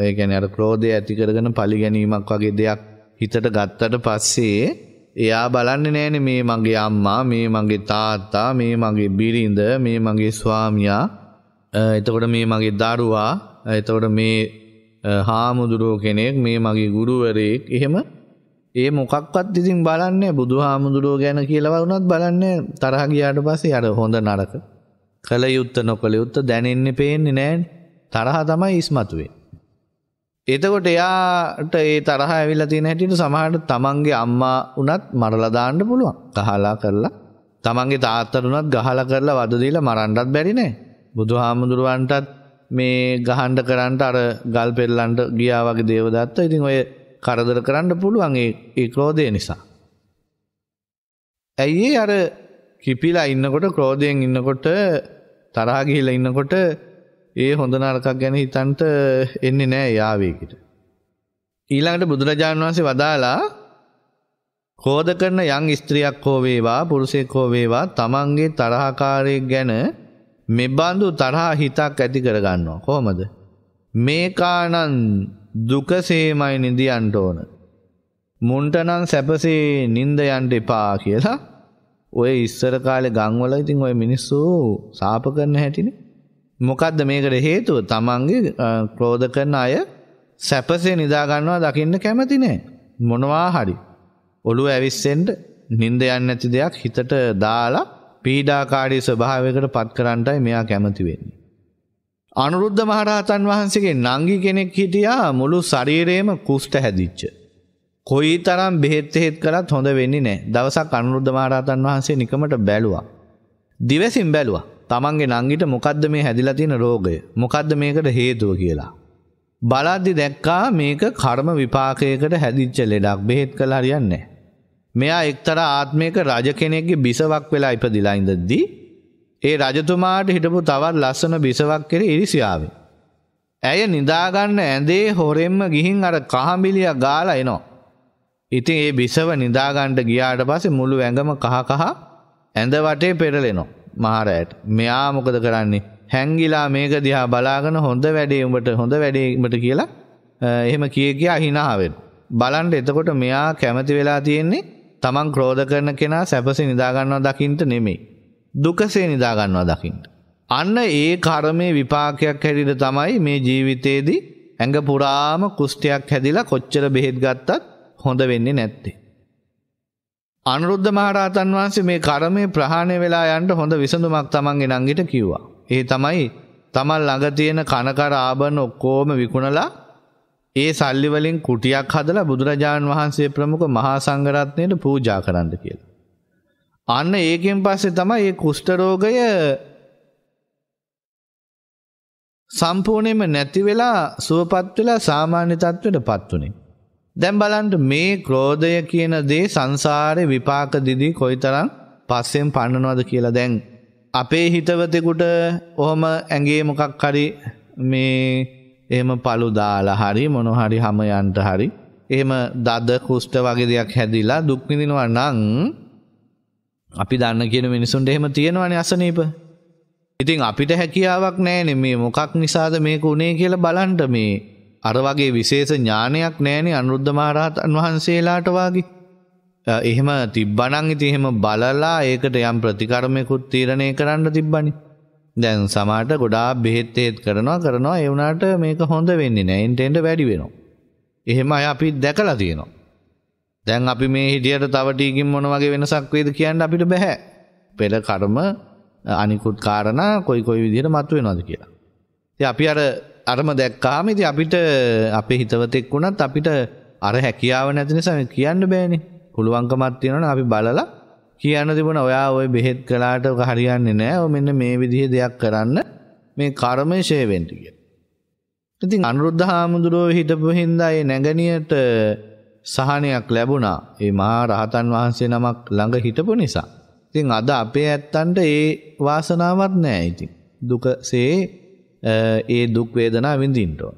ඒ කියන්නේ අර ක්‍රෝධය ඇති කරගෙන පලි ගැනීමක් වගේ දෙයක් හිතට ගත්තට පස්සේ එයා බලන්නේ නෑනේ මේ මගේ අම්මා මේ මගේ තාත්තා මේ මගේ බිරිඳ මේ මගේ ස්වාමියා. එතකොට මේ මගේ දරුවා එතකොට මේ හාමුදුරුවෝ කෙනෙක් මේ මගේ ගුරුවරයෙක්. එහෙම ඒ මොකක්වත් ඉතින් බලන්නේ බුදු හාමුදුරුවෝ ගැන කියලා වුණත් බලන්නේ තරහ ගියාට පස්සේ අර හොඳ නරක. කල යුත්ත නොකළ යුත්ත දැනෙන්නේ පේන්නේ නෑනේ තරහ තමයි ඉස්මතු වෙන්නේ එතකොට එයාට ඒ තරහ ඇවිල්ලා තියෙන හැටියට සමහරට තමන්ගේ අම්මා උනත් මරලා දාන්න පුළුවන්. ගහලා කරලා. තමන්ගේ තාත්තට උනත් ගහලා කරලා වද දීලා මරන්නත් බැරි නෑ. බුදුහාමුදුරුවන්ටත් මේ ගහන්න කරන්න අර ගල් පෙරලන්න ගියා වගේ දේවදත්ත ඉතින් ඔය කරදර කරන්න පුළුවන් ඒ ඒ ක්‍රෝධය නිසා. ඇයි අර කිපිලා ඉන්නකොට ක්‍රෝධයෙන් ඉන්නකොට තරහා ගිහිලා ඉන්නකොට ඒ හොඳ නරකක් ගැන හිතන්ට එන්නේ නෑ යාවේකට. ඊළඟට බුදුරජාණන් වහන්සේ වදාලා කෝධ කරන යං ස්ත්‍රියක් හෝ වේවා පුරුෂයෙක් හෝ වේවා තමන්ගේ තරහකාරයෙක් ගැන මෙබඳු තරහා හිතක් ඇති කරගන්නවා කොහොමද මේකානන් දුකසේමයි නිදියන්ට ඕන. මුන්ටනම් සැපසේ නින්ද යන්ට එපා කියලා ඔය ඉස්සර කාලේ ගංවල ඉතින් ඔය මිනිස්සු සාප කරන හැටිනේ. මොකක්ද මේකට හේතුව? තමන්ගේ ක්‍රෝධ කරන අය සැපසේ නිදාගන්නවා දකින්න කැමති නෑ. මොනවා හරි. ඔළුව ඇවිස්සෙන්ට නින්ද යන්න ඇති දෙයක් හිතට දාලා පීඩාකාරී ස්වභාවයකට පත් කරන්නටයි මෙයා කැමති වෙන්නේ. අනුරුද්ධ මහරහතන් වහන්සේගේ නංගි කෙනෙක් හිටියා මුළු ශරීරයේම කුෂ්ඨ හැදිච්ච. කොයි තරම් බෙහෙත් එහෙත් කරත් හොඳ වෙන්නේ නැහැ. දවසක් අනුරුද්ධ මහරහතන් වහන්සේ නිකමට බැලුවා. දිවසින් බැලුවා. තමන්ගේ නංගිට මොකද්ද මේ හැදිලා තියෙන රෝගය? මොකද්ද මේකට හේතුව කියලා. බලද්දි දැක්කා මේක කර්ම විපාකයකට හැදිච්ච ලෙඩක්. බෙහෙත් කළා හරියන්නේ මෙයා එක්තරා ආත්මයක රජ කෙනෙක්ගේ බිසවක් වෙලා ඉපදිලා ඉඳද්දී ඒ රජතුමාට හිටපු තවත් ලස්සන බිසවක් කෙරේ ඉරිසියාවෙන්. ඇය නිදාගන්න ඇඳේ හොරෙන්ම ගිහින් අර කහමිලිය ගාලා එනවා. ඉතින් ඒ බිසව නිදාගන්නට ගියාට පස්සේ මුළු ඇඟම කහ කහ ඇඳ වටේ පෙරලෙනවා. මහරයට මෙයා මොකද කරන්නේ හැංගිලා මේක දිහා බලාගෙන හොඳ වැඩේ උඹට හොඳ වැඩේ උඹට කියලා එහෙම කිය කියා හිනාවෙන් බලන්න එතකොට මෙයා කැමති වෙලා තියෙන්නේ තමන් ක්‍රෝධ කරන කෙනා සැපසේ නිදා ගන්නවා දකින්න නෙමෙයි දුකසේ නිදාගන්නවා දකිින්ට. අන්න ඒ කර්මය විපාකයක් හැටියට තමයි මේ ජීවිතයේදී ඇඟ පුරාම කුෂ්ටයක් හැදිලා කොච්චර බෙහෙත් ගත්තත් හොඳ වෙන්නේ නැත්තේ. අනුරුද්ධ මහරහතන් වහන්සේ මේ කර්මය ප්‍රහාණය වෙලා යන්න හොඳ විසඳුමක් තමන්ගේ නංගිට කිව්වා. ඒ තමයි තමන් ළඟ තියෙන කනකර ආභරණ ඔක්කොම විකුණලා ඒ සල්ලි වලින් කුටියක් හදලා බුදුරජාණන් වහන්සේ ප්‍රමුඛ මහා සංඝරත්නයට පූජා කරන්න කියලා. අන්න ඒකෙන් පස්සේ තමයි මේ කුෂ්ඨ රෝගය සම්පූර්ණයෙන්ම නැති වෙලා සුවපත් වෙලා සාමාන්‍ය තත්ත්වයටපත් උනේ. දැන් බලන්න මේ ක්‍රෝධය කියන දේ සංසාරේ විපාක දිදී කොයිතරම් පස්සෙන් පන්නනවද කියලා දැන් අපේ හිතවතෙකුට ඔහොම ඇඟේ මොකක් හරි මේ එහෙම පළු දාලා හරි මොන හරි හැම යන්ට හරි එහෙම දද කුෂ්ඨ වගේ දෙයක් හැදිලා දුක් විඳිනවා නම් අපි දන්න කියන මිනිසුන්ට එහෙම තියෙනවනේ අසනීප. ඉතින් අපිට හැකියාවක් නැහැනේ මේ මොකක් නිසාද මේක උනේ කියලා බලන්න මේ අර වගේ විශේෂ ඥානයක් නැහැනේ අනුරුද්ධ මහරහතන් වහන්සේලාට වාගේ. එහෙම තිබ්බනම් ඉතින් එහෙම බලලා ඒකට යම් ප්‍රතිකර්මයකුත් තීරණය කරන්න තිබ්බනේ. දැන් සමහරට ගොඩාක් බෙහෙත් හේත් කරනවා කරනවා ඒ වුණාට මේක හොඳ වෙන්නේ නැහැ. එන්ටෙන්ට වැඩි වෙනවා. එහෙම අය අපි දැකලා තියෙනවා. දැන් අපි මේ හිටියට තව ටීකින් මොන වගේ වෙනසක් වේද කියන්න අපිට බෑ. පෙර කර්ම අනිකුත් කාරණා කොයි කොයි විදිහට මතුවෙනවද කියලා. ඉතින් අපි අර අරම දැක්කාම ඉතින් අපිට අපේ හිතවතෙක් වුණත් අපිට අර හැකියාව නැති නිසා කියන්න බෑනේ. පුළුවන්කමක් තියෙනවනේ අපි බලලා කියන්න තිබුණ ඔයා ওই බෙහෙත් කළාට ඔක හරියන්නේ නැහැ. ඔය මෙන්න මේ විදිහේ දෙයක් කරන්න මේ කර්මය ෂේ වෙන්න කියලා. ඉතින් අනුරුද්ධ හාමුදුරුවෝ හිටපු හින්දා ඒ නැගණියට සහනයක් ලැබුණා. ඒ මහා රහතන් වහන්සේ නමක් ළඟ හිටපු නිසා. ඉතින් අද අපේ ඇත්තන්ට ඒ වාසනාවක් නැහැ ඉතින්. දුකසේ ඒ දුක් වේදනා විඳින්න ඕන.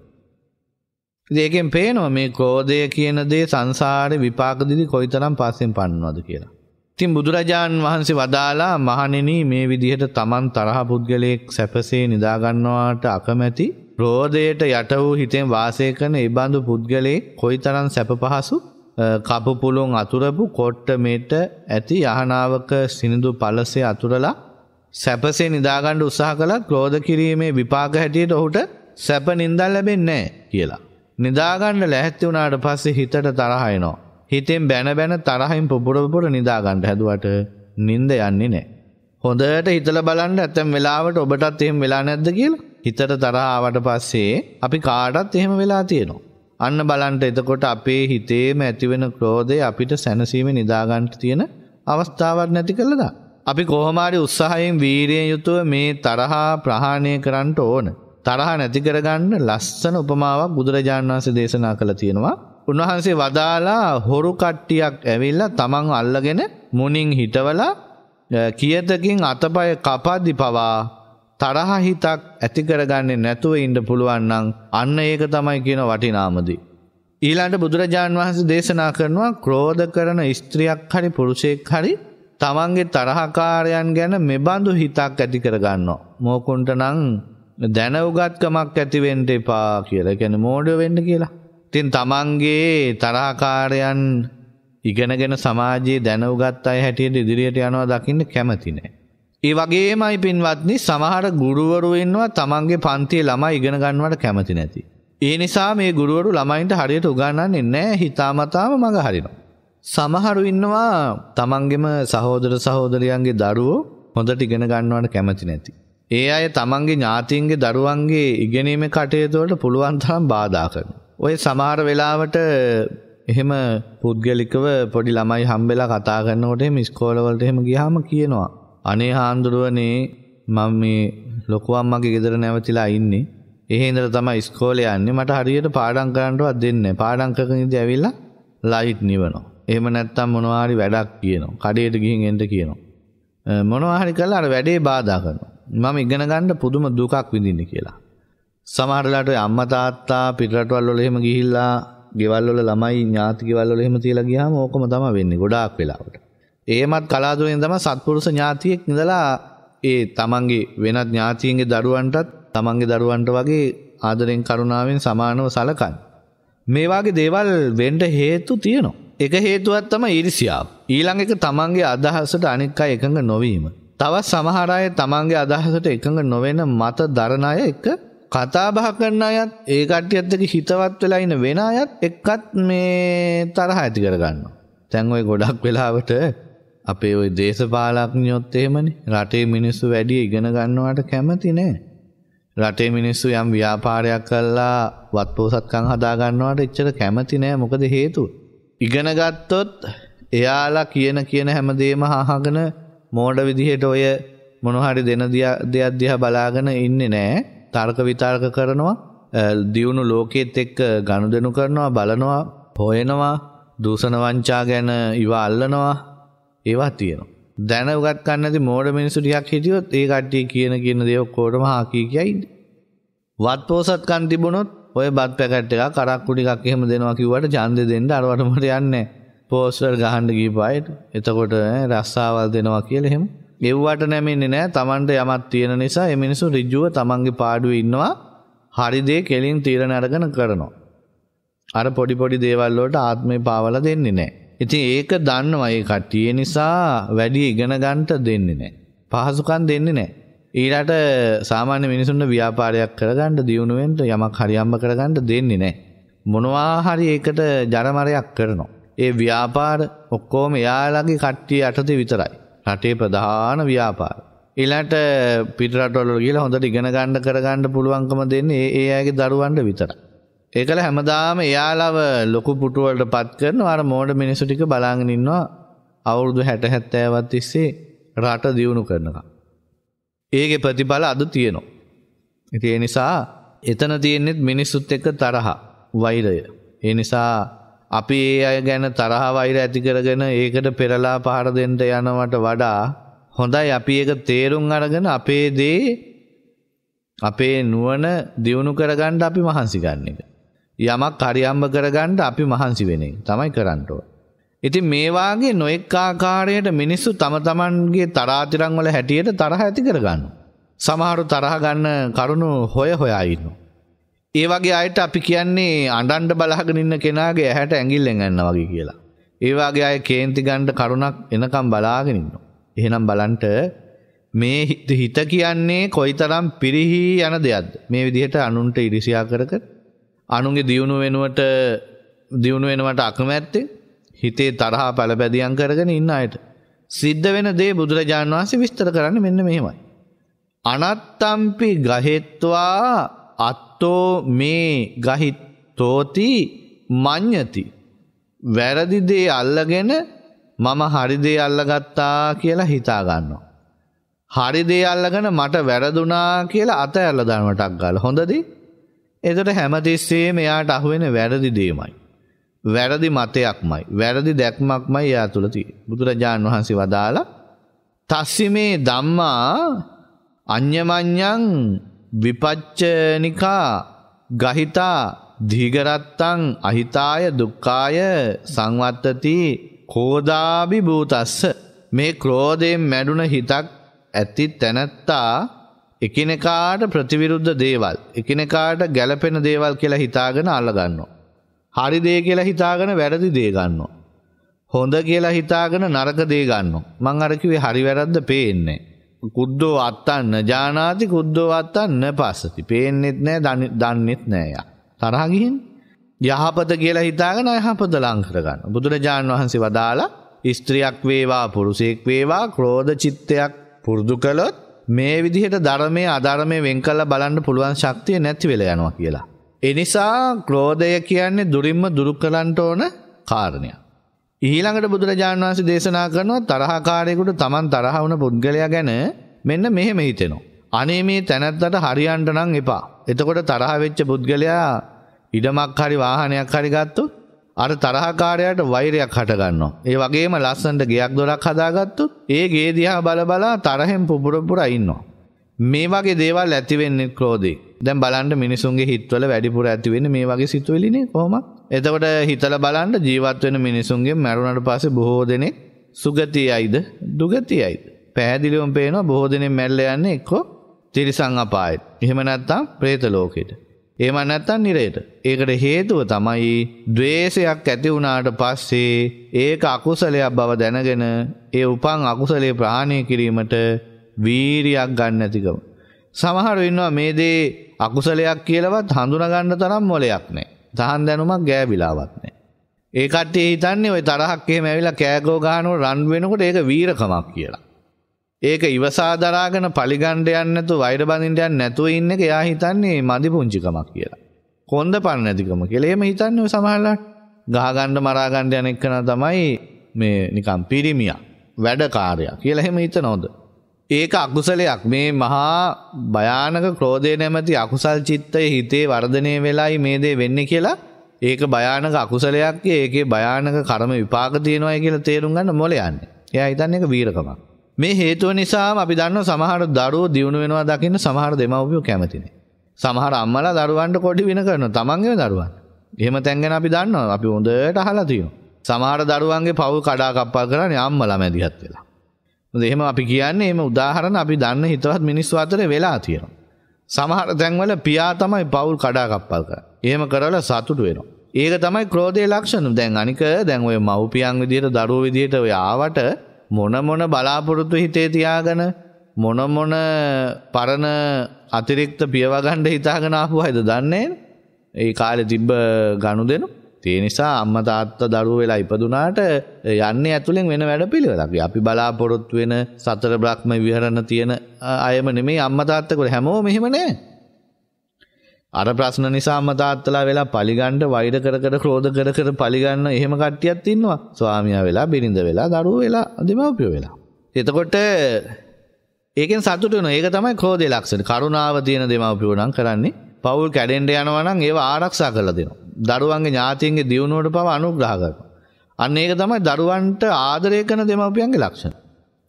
ඉතින් ඒකෙන් පේනවා මේ ක්‍රෝධය කියන දේ සංසාරේ විපාක දිදි කොයිතරම් පස්සෙන් පන්නවද කියලා. ඉතින් බුදුරජාන් වහන්සේ වදාලා මහණෙනි මේ විදිහට Taman තරහ පුද්ගලයෙක් සැපසේ නිදා ගන්නවාට අකමැති රෝධයට යට වූ හිතෙන් වාසය කරන ඒ බඳු පුද්ගලයෙක් කොයිතරම් සැප පහසු කපු පුළුන් අතුරපු කොට්ට මෙට ඇති යහනාවක සිනිඳු පලසේ අතුරලා සැපසේ නිදාගන්න උත්සාහ කළත් ක්‍රෝධ කිරීමේ විපාක හැටියට ඔහුට සැප නින්දල් ලැබෙන්නේ කියලා. නිදාගන්න ලැහැත්ති වුණාට පස්සේ හිතට තරහ එනවා. හිතෙන් බැන බැන තරහින් පුපුර පුපුර නිදාගන්න හැදුවට නිින්ද යන්නේ නැහැ. හොඳට හිතලා බලන්න ඇතැම් වෙලාවට ඔබටත් එහෙම වෙලා නැද්ද කියලා. හිතට තරහ ආවට පස්සේ අපි කාටත් එහෙම වෙලා තියෙනවා. අන්න බලන්න එතකොට අපේ හිතේම ඇතිවෙන ක්‍රෝධය අපිට සැනසීම නිදාගන්න තියෙන අවස්ථාවක් නැති කළදා. අපි කොහොමාරි උත්සාහයෙන් වීරියෙන් යුතුව මේ තරහා ප්‍රහාණය කරන්න ඕන. තරහ නැති කරගන්න ලස්සන උපමාවක් බුදුරජාණන් වහන්සේ දේශනා කළ තියෙනවා. උන්වහන්සේ වදාලා හොරු කට්ටියක් ඇවිල්ලා තමන් අල්ලගෙන මුණින් හිටවලා කියතකින් අතපය කපද්දි පවා තරහ හිතක් ඇති කරගන්නේ නැතුව ඉන්න පුළුවන් නම් අන්න ඒක තමයි කියන වටිනාමදී. ඊළඟට බුදුරජාණන් වහන්සේ දේශනා කරනවා ක්‍රෝධ කරන ස්ත්‍රියක් හරි පුරුෂයෙක් හරි තමන්ගේ තරහකාරයන් ගැන මෙබඳු හිතක් ඇති කරගන්නවා. මෝකුන්ට නම් දැනවගත්කමක් ඇති වෙන්න එපා කියලා. කියන්නේ මෝඩ වෙන්න කියලා. ඉතින් තමන්ගේ තරහකාරයන් ඉගෙනගෙන සමාජයේ දැනුගත් අය හැටියට ඉදිරියට යනවා දකින්න කැමති නැහැ. ඒ වගේමයි පින්වත්නි සමහර ගුරුවරු ඉන්නවා තමන්ගේ පන්තියේ ළමයි ඉගෙන ගන්නවට කැමති නැති. ඒ නිසා මේ ගුරුවරු ළමයින්ට හරියට උගන්වන්නේ නැහැ හිතාමතාම මග හරිනවා. සමහරු ඉන්නවා තමන්ගෙම සහෝදර සහෝදරියන්ගේ දරුවෝ හොඳට ඉගෙන ගන්නවට කැමති නැති. ඒ අය තමන්ගේ ඥාතීන්ගේ දරුවන්ගේ ඉගෙනීමේ කටයුතු වලට පුළුවන් තරම් බාධා කරනවා. ඔය සමහර වෙලාවට එහෙම පුද්ගලිකව පොඩි ළමයි හම්බෙලා කතා කරනකොට එහෙම ඉස්කෝලවලට එහෙම ගියාම කියනවා අනේ හාමුදුරුවනේ මම මේ ලොකු අම්මගේ ගෙදර නැවතිලා ඉන්නේ. එහෙ ඉඳලා තමයි ඉස්කෝලේ යන්නේ. මට හරියට පාඩම් කරන්නවත් දෙන්නේ නැහැ. පාඩම් කරගෙන ඉඳි ඇවිල්ලා ලයිට් නිවනවා. එහෙම නැත්තම් මොනවා හරි වැඩක් කියනවා. කඩේට ගිහින් එන්න කියනවා. මොනවා හරි කරලා අර වැඩේ බාධා කරනවා. මම ඉගෙන ගන්න පුදුම දුකක් විඳින්න කියලා. සමහරලාට අම්මා තාත්තා පිටරටවල් වල එහෙම ගිහිල්ලා ගෙවල් වල ළමයි ඥාති ගෙවල් වල එහෙම තියලා ගියාම ඕකම තමයි වෙන්නේ ගොඩාක් වෙලාවට. එහෙමත් කලාතුරකින් තමයි සත්පුරුෂ ඥාතියෙක් ඉඳලා ඒ තමන්ගේ වෙනත් ඥාතියින්ගේ දරුවන්ටත් තමන්ගේ දරුවන්ට වගේ ආදරෙන් කරුණාවෙන් සමානව සලකන්නේ. මේ වගේ දේවල් වෙන්න හේතු තියෙනවා. එක හේතුවක් තමයි ඊර්ෂ්‍යාව. ඊළඟ එක තමන්ගේ අදහසට අනික් අය එකඟ නොවීම. තවත් සමහර අය තමන්ගේ අදහසට එකඟ නොවන මත දරන අය එක කතා බහ කරන අයත් ඒ කට්ටියත් එක්ක හිතවත් වෙලා ඉන්න වෙන අයත් එක්කත් මේ තරහ ඇති කරගන්නවා. දැන් ওই ගොඩක් වෙලාවට අපේ ওই දේශපාලඥයොත් එහෙමනේ රටේ මිනිස්සු වැඩි ඉගෙන ගන්නවට කැමති නෑ. රටේ මිනිස්සු යම් ව්‍යාපාරයක් කළා වත්පොසත්කම් හදා ගන්නවට එච්චර කැමති නෑ මොකද හේතුව. ඉගෙන ගත්තොත් එයාලා කියන කියන හැමදේම අහගෙන මෝඩ විදිහට ඔය මොන හරි දෙන දෙයක් දිහා බලාගෙන ඉන්නේ නෑ. තර්ක විතර්ක කරනවා දියුණු ලෝකෙත් එක්ක ගනුදෙනු කරනවා බලනවා හොයනවා දූෂණ වංචා ගැන ඉවා අල්ලනවා ඒවා තියෙනවා. දැන උගත් ගන්න නැති මෝඩ මිනිස්සු ටිකක් හිටියොත් ඒ කට්ටිය කියන කියන දේ ඔක්කොටම හාකී කියයි. වත් පොසත්කම් තිබුණොත් ඔය බත් පැකට් එකක් කරක්කු ටිකක් එහෙම දෙනවා කිව්වට ඡන්දෙ දෙන්න අරවට මට යන්නේ පෝස්ටර් ගහන්න ගිහපායට. එතකොට රස්සාවල් දෙනවා කියලා එහෙම. එව්වට නැමෙන්නේ නැහැ. Tamanට යමක් තියෙන නිසා ඒ මිනිස්සු ඍජුව Tamanගේ පාඩුවේ ඉන්නවා. හරි දේ කෙලින් තීරණ අරගෙන කරනවා. අර පොඩි පොඩි දේවල් වලට ආත්මේ පාවලා දෙන්නේ නැහැ. ඉතින් ඒක දන්නවා ඒ කට්ටිය නිසා වැඩි ඉගෙන ගන්නට දෙන්නේ නැහැ. පහසුකම් දෙන්නේ නැහැ. ඊළාට සාමාන්‍ය මිනිසුන්ට ව්‍යාපාරයක් කරගන්න දියුණු වෙන්න යමක් හරියම්බ කරගන්න දෙන්නේ නැහැ. මොනවා හරි ඒකට ජරමරයක් කරනවා. ඒ ව්‍යාපාර ඔක්කොම එයාලගේ කට්ටිය යටතේ විතරයි. රටේ ප්‍රධාන ව්‍යාපාර. ඊළාට පිට රටවල ගිහලා හොඳට ඉගෙන ගන්න කරගන්න පුළුවන්කම දෙන්නේ ඒ ඒ අයගේ දරුවන්ට විතරයි. ඒකල හැමදාම එයාලව ලොකු පුටුවලට පත් කරන අර මෝඩ මිනිස්සු ටික බලාගෙන ඉන්නවා අවුරුදු 60 70වත් තිස්සේ රට දියුණු කරනකම්. ඒකේ ප්‍රතිඵල අද තියෙනවා. ඉතින් ඒ නිසා එතන තියෙන්නේ මිනිස්සුත් එක්ක තරහ, වෛරය. ඒ නිසා අපි ඒ අය ගැන තරහ වෛර ඇති කරගෙන ඒකට පෙරලා පහර දෙන්න යනවට වඩා හොඳයි අපි ඒක තේරුම් අරගෙන අපේ දේ අපේ නුවණ දියුණු කරගන්න අපි මහන්සි ගන්න එක. යමක් හරියම්බ කරගන්න අපි මහන්සි වෙන එක තමයි කරන්න ඕන. ඉතින් මේ වාගේ නොඑක් ආකාරයට මිනිස්සු තම තමන්ගේ තරාතිරම් වල හැටියට තරහ ඇති කරගන්නවා. සමහරු තරහ ගන්න කරුණු හොය හොයා ඉන්නවා. ඒ වගේ අයට අපි කියන්නේ අඬන්න බලහගෙන ඉන්න කෙනාගේ ඇහැට ඇඟිල්ලෙන් යනවා වගේ කියලා. ඒ වගේ අය කේන්ති ගන්න කරුණක් එනකම් බලාගෙන ඉන්නවා. එහෙනම් බලන්න මේ හිත කියන්නේ කොයිතරම් පිරිහි යන දෙයක්ද මේ විදිහට අනුන්ට ඉරිසියා කර කර අනුන්ගේ දියුණු වෙනුවට දියුණු වෙනවට අකමැත්තේ හිතේ තරහා පළපැදියම් කරගෙන ඉන්න අයට සිද්ධ වෙන දේ බුදුරජාණන් වහන්සේ විස්තර කරන්නේ මෙන්න මෙහෙමයි. අනත්තම්පි ගහෙත්වා අත්තෝ මේ ගහිත්තෝති මඤ්ඤති. වැරදි දේ අල්ලගෙන මම හරි දේ අල්ලගත්තා කියලා හිතා ගන්නවා. හරි දේ අල්ලගෙන මට වැරදුනා කියලා අතහැරලා දානවටක් ගාලා හොඳදී එතට හැමතිස්සේම එයාට අහුවෙන වැරදි දේමයි. වැරදි මතයක්මයි. වැරදි දැක්මක්මයි යා තුළති. බුදුරජාණන් වහන්සේ වදාලා තස්සිමේ දම්මා අඥ්‍යමඥ්ඥං විපච්චනිකා ගහිතා දීගරත්තං අහිතාය දුක්කාය සංවත්තති කෝදාබි භූතස්ස මේ ක්‍රෝධයෙන් මැඩුන හිතක් ඇති තැනැත්තා එකිනෙකාට ප්‍රතිවිරුද්ධ දේවල් එකිනෙකාට ගැලපෙන දේවල් කියලා හිතාගෙන අල්ලගන්නවා. හරි දේ කියලා හිතාගෙන වැරදි දේ ගන්නවා. හොඳ කියලා හිතාගෙන නරක දේ ගන්නවා. මං අර කිව්වේ හරි වැරද්ද පේන්නේ. කුද්දෝ අත්තන්න ජානාති කුද්දෝ අත්තන්න පස්සති. පේන්නෙත් නෑ දන්නෙත් නෑ යා. තරහ ගිහින් යහපත කියලා හිතාගෙන අයහපත ලං කරගන්න. බුදුරජාණන් වහන්සේ වදාලා ස්ත්‍රියක් වේවා පුරුෂයෙක් වේවා ක්‍රෝධ චිත්තයක් පුරුදු කළොත් මේ විදිහට ධර්මය අධර්මය වෙන් කල්ලා බලන්න පුළුවන් ශක්තිය නැති වෙලා යනවා කියලා. එනිසා ක්‍රෝධය කියන්නේ දුරින්ම දුරු කරන්නට ඕන කාරණය. ඊළඟට බුදුරජාණන් වහන්සේ දේශනා කරනවා තරහකාරයෙකුට Taman තරහ වුණ පුද්ගලයා ගැන මෙන්න මෙහෙම හිතෙනවා. අනේ මේ තැනැත්තට හරියන්න නම් එපා. එතකොට තරහ වෙච්ච පුද්ගලයා ඉඩමක් හරි වාහනයක් හරි ගත්තොත් අර තරහකාරයට වෛරයක් හටගන්නවා. ඒ වගේම ලස්සනට ගෙයක් දොරක් හදාගත්තොත් ඒ ගේ දිහා බල බලා තරහෙන් පුපුර පුරා ඉන්නවා. මේ වගේ දේවල් ඇති වෙන්නේ ක්‍රෝධේ. දැන් බලන්න මිනිසුන්ගේ හිතවල වැඩිපුර ඇති වෙන්නේ මේ වගේ සිතුවිලිනේ කොහොමද? එතකොට හිතලා බලන්න ජීවත් වෙන මිනිසුන්ගේ මරුණට පස්සේ බොහෝ දෙනෙක් සුගතියයිද දුගතියයිද? පැහැදිලිවම පේනවා බොහෝ දෙනෙක් මැරලා යන්නේ එක්කෝ තිරිසන් අපායට. එහෙම නැත්නම් പ്രേත ලෝකෙට. ඒම නැත්තන් නිරයට. ඒකට හේතුව තමයි දවේශයක් ඇති වුණාට පස්සේ ඒක අකුසලයක් බව දැනගෙන ඒ උපන් අකුසලේ ප්‍රහණය කිරීමට වීරියක් ගන්න ඇතිකම. සමහර ඉන්නවා මේ දේ අකුසලයක් කියලවත් හඳුනගන්න තරම් මොලයක් නෑ. තහන් දැනුමක් ගෑබිලාවත් නෑ. ඒකට්ටේ හිතන්නේ ඔය තරහක් එහෙම ඇවිලා කෑගෝ ගහනෝ රන් වෙනකොට ඒක වීරකමක් කියලා. ඒක ඉවසා දරාගෙන පලිගණ්ඩ යන්න නැතුව වෛර බඳින්න යන්න නැතුව ඉන්න එක එයා හිතන්නේ මදි පුංචිකමක් කියලා. කොන්ද පන්න නැතිකම කියලා. එහෙම හිතන්නේ ඔය සමහරලාට ගහ ගන්න මරා ගන්න යන එකන තමයි මේ නිකන් පිරිමියා වැඩකාරයා කියලා එහෙම හිතනවද? ඒක අකුසලයක් මේ මහා භයානක ක්‍රෝධය නැමැති අකුසල් චිත්තය හිතේ වර්ධනය වෙලායි මේ දේ වෙන්නේ කියලා ඒක භයානක අකුසලයක් ඒකේ භයානක කර්ම විපාක තියෙනවා කියලා තේරුම් ගන්න මොලේ යන්නේ. එයා හිතන්නේ ඒක වීරකමක්. මේ හේතුව නිසාම අපි දන්න සමහර දරුවෝ දියුණු වෙනවා දකින්න සමහර දෙමව්පියෝ කැමති නැහැ. සමහර අම්මලා දරුවන්ට කොඩි වින කරනවා තමන්ගේම දරුවන්. එහෙම තැන් ගැන අපි දන්නවා. අපි හොඳට අහලා තියෙනවා. සමහර දරුවන්ගේ පව් කඩා කප්පල් කරන්නේ අම්මලා මැදිහත් වෙලා. මොකද එහෙම අපි කියන්නේ එහෙම උදාහරණ අපි දන්න හිතවත් මිනිස්සු අතරේ වෙලා තියෙනවා. සමහර තැන්වල පියා තමයි පවුල් කඩා කප්පල් කරන්නේ. එහෙම කරලා සතුටු වෙනවා. ඒක තමයි ක්‍රෝධයේ ලක්ෂණ. දැන් අනික දැන් ඔය මව්පියන් විදියට දරුවෝ විදියට ඔය ආවට මොන මොන බලාපොරොත්තු හිතේ තියාගෙන මොන මොන පරණ අතිරික්ත පියවගණ්ඩ හිතාගෙන ආපු අයද දන්නේ ඒ කාලෙ තිබ්බ ගණු දෙනු ඒ නිසා අම්ම තාත්ත දරුව වෙලා ඉපදුනාට යන්නේ ඇතුළෙන් වෙන වැඩ පිළිවෙලක්. අපි බලාපොරොත්තු වෙන සතර බ්‍රහ්ම විහරණ තියෙන අයම නෙමෙයි අම්ම තාත්තකෝ හැමෝම මෙහෙම නෑ. අර ප්‍රශ්න නිසා අම්ම තාත්තලා වෙලා පලිගන්න වෛර කර කර ක්‍රෝධ කර කර පලිගන්න එහෙම කට්ටියක් ඉන්නවා. ස්වාමියා වෙලා බිරිඳ වෙලා දරුවෝ වෙලා දෙමව්පියෝ වෙලා. එතකොට ඒකෙන් සතුට වෙනවා. ඒක තමයි ක්‍රෝධයේ ලක්ෂණ. කරුණාව තියෙන දෙමව්පියෝ නම් කරන්නේ පවුල් කැඩෙන්න යනවා නම් ඒව ආරක්ෂා කරලා දෙනවා. දරුවන්ගේ ඥාතීන්ගේ දියුණුවට පව අනුග්‍රහ කරනවා. අන්න ඒක තමයි දරුවන්ට ආදරය කරන දෙමව්පියන්ගේ ලක්ෂණ.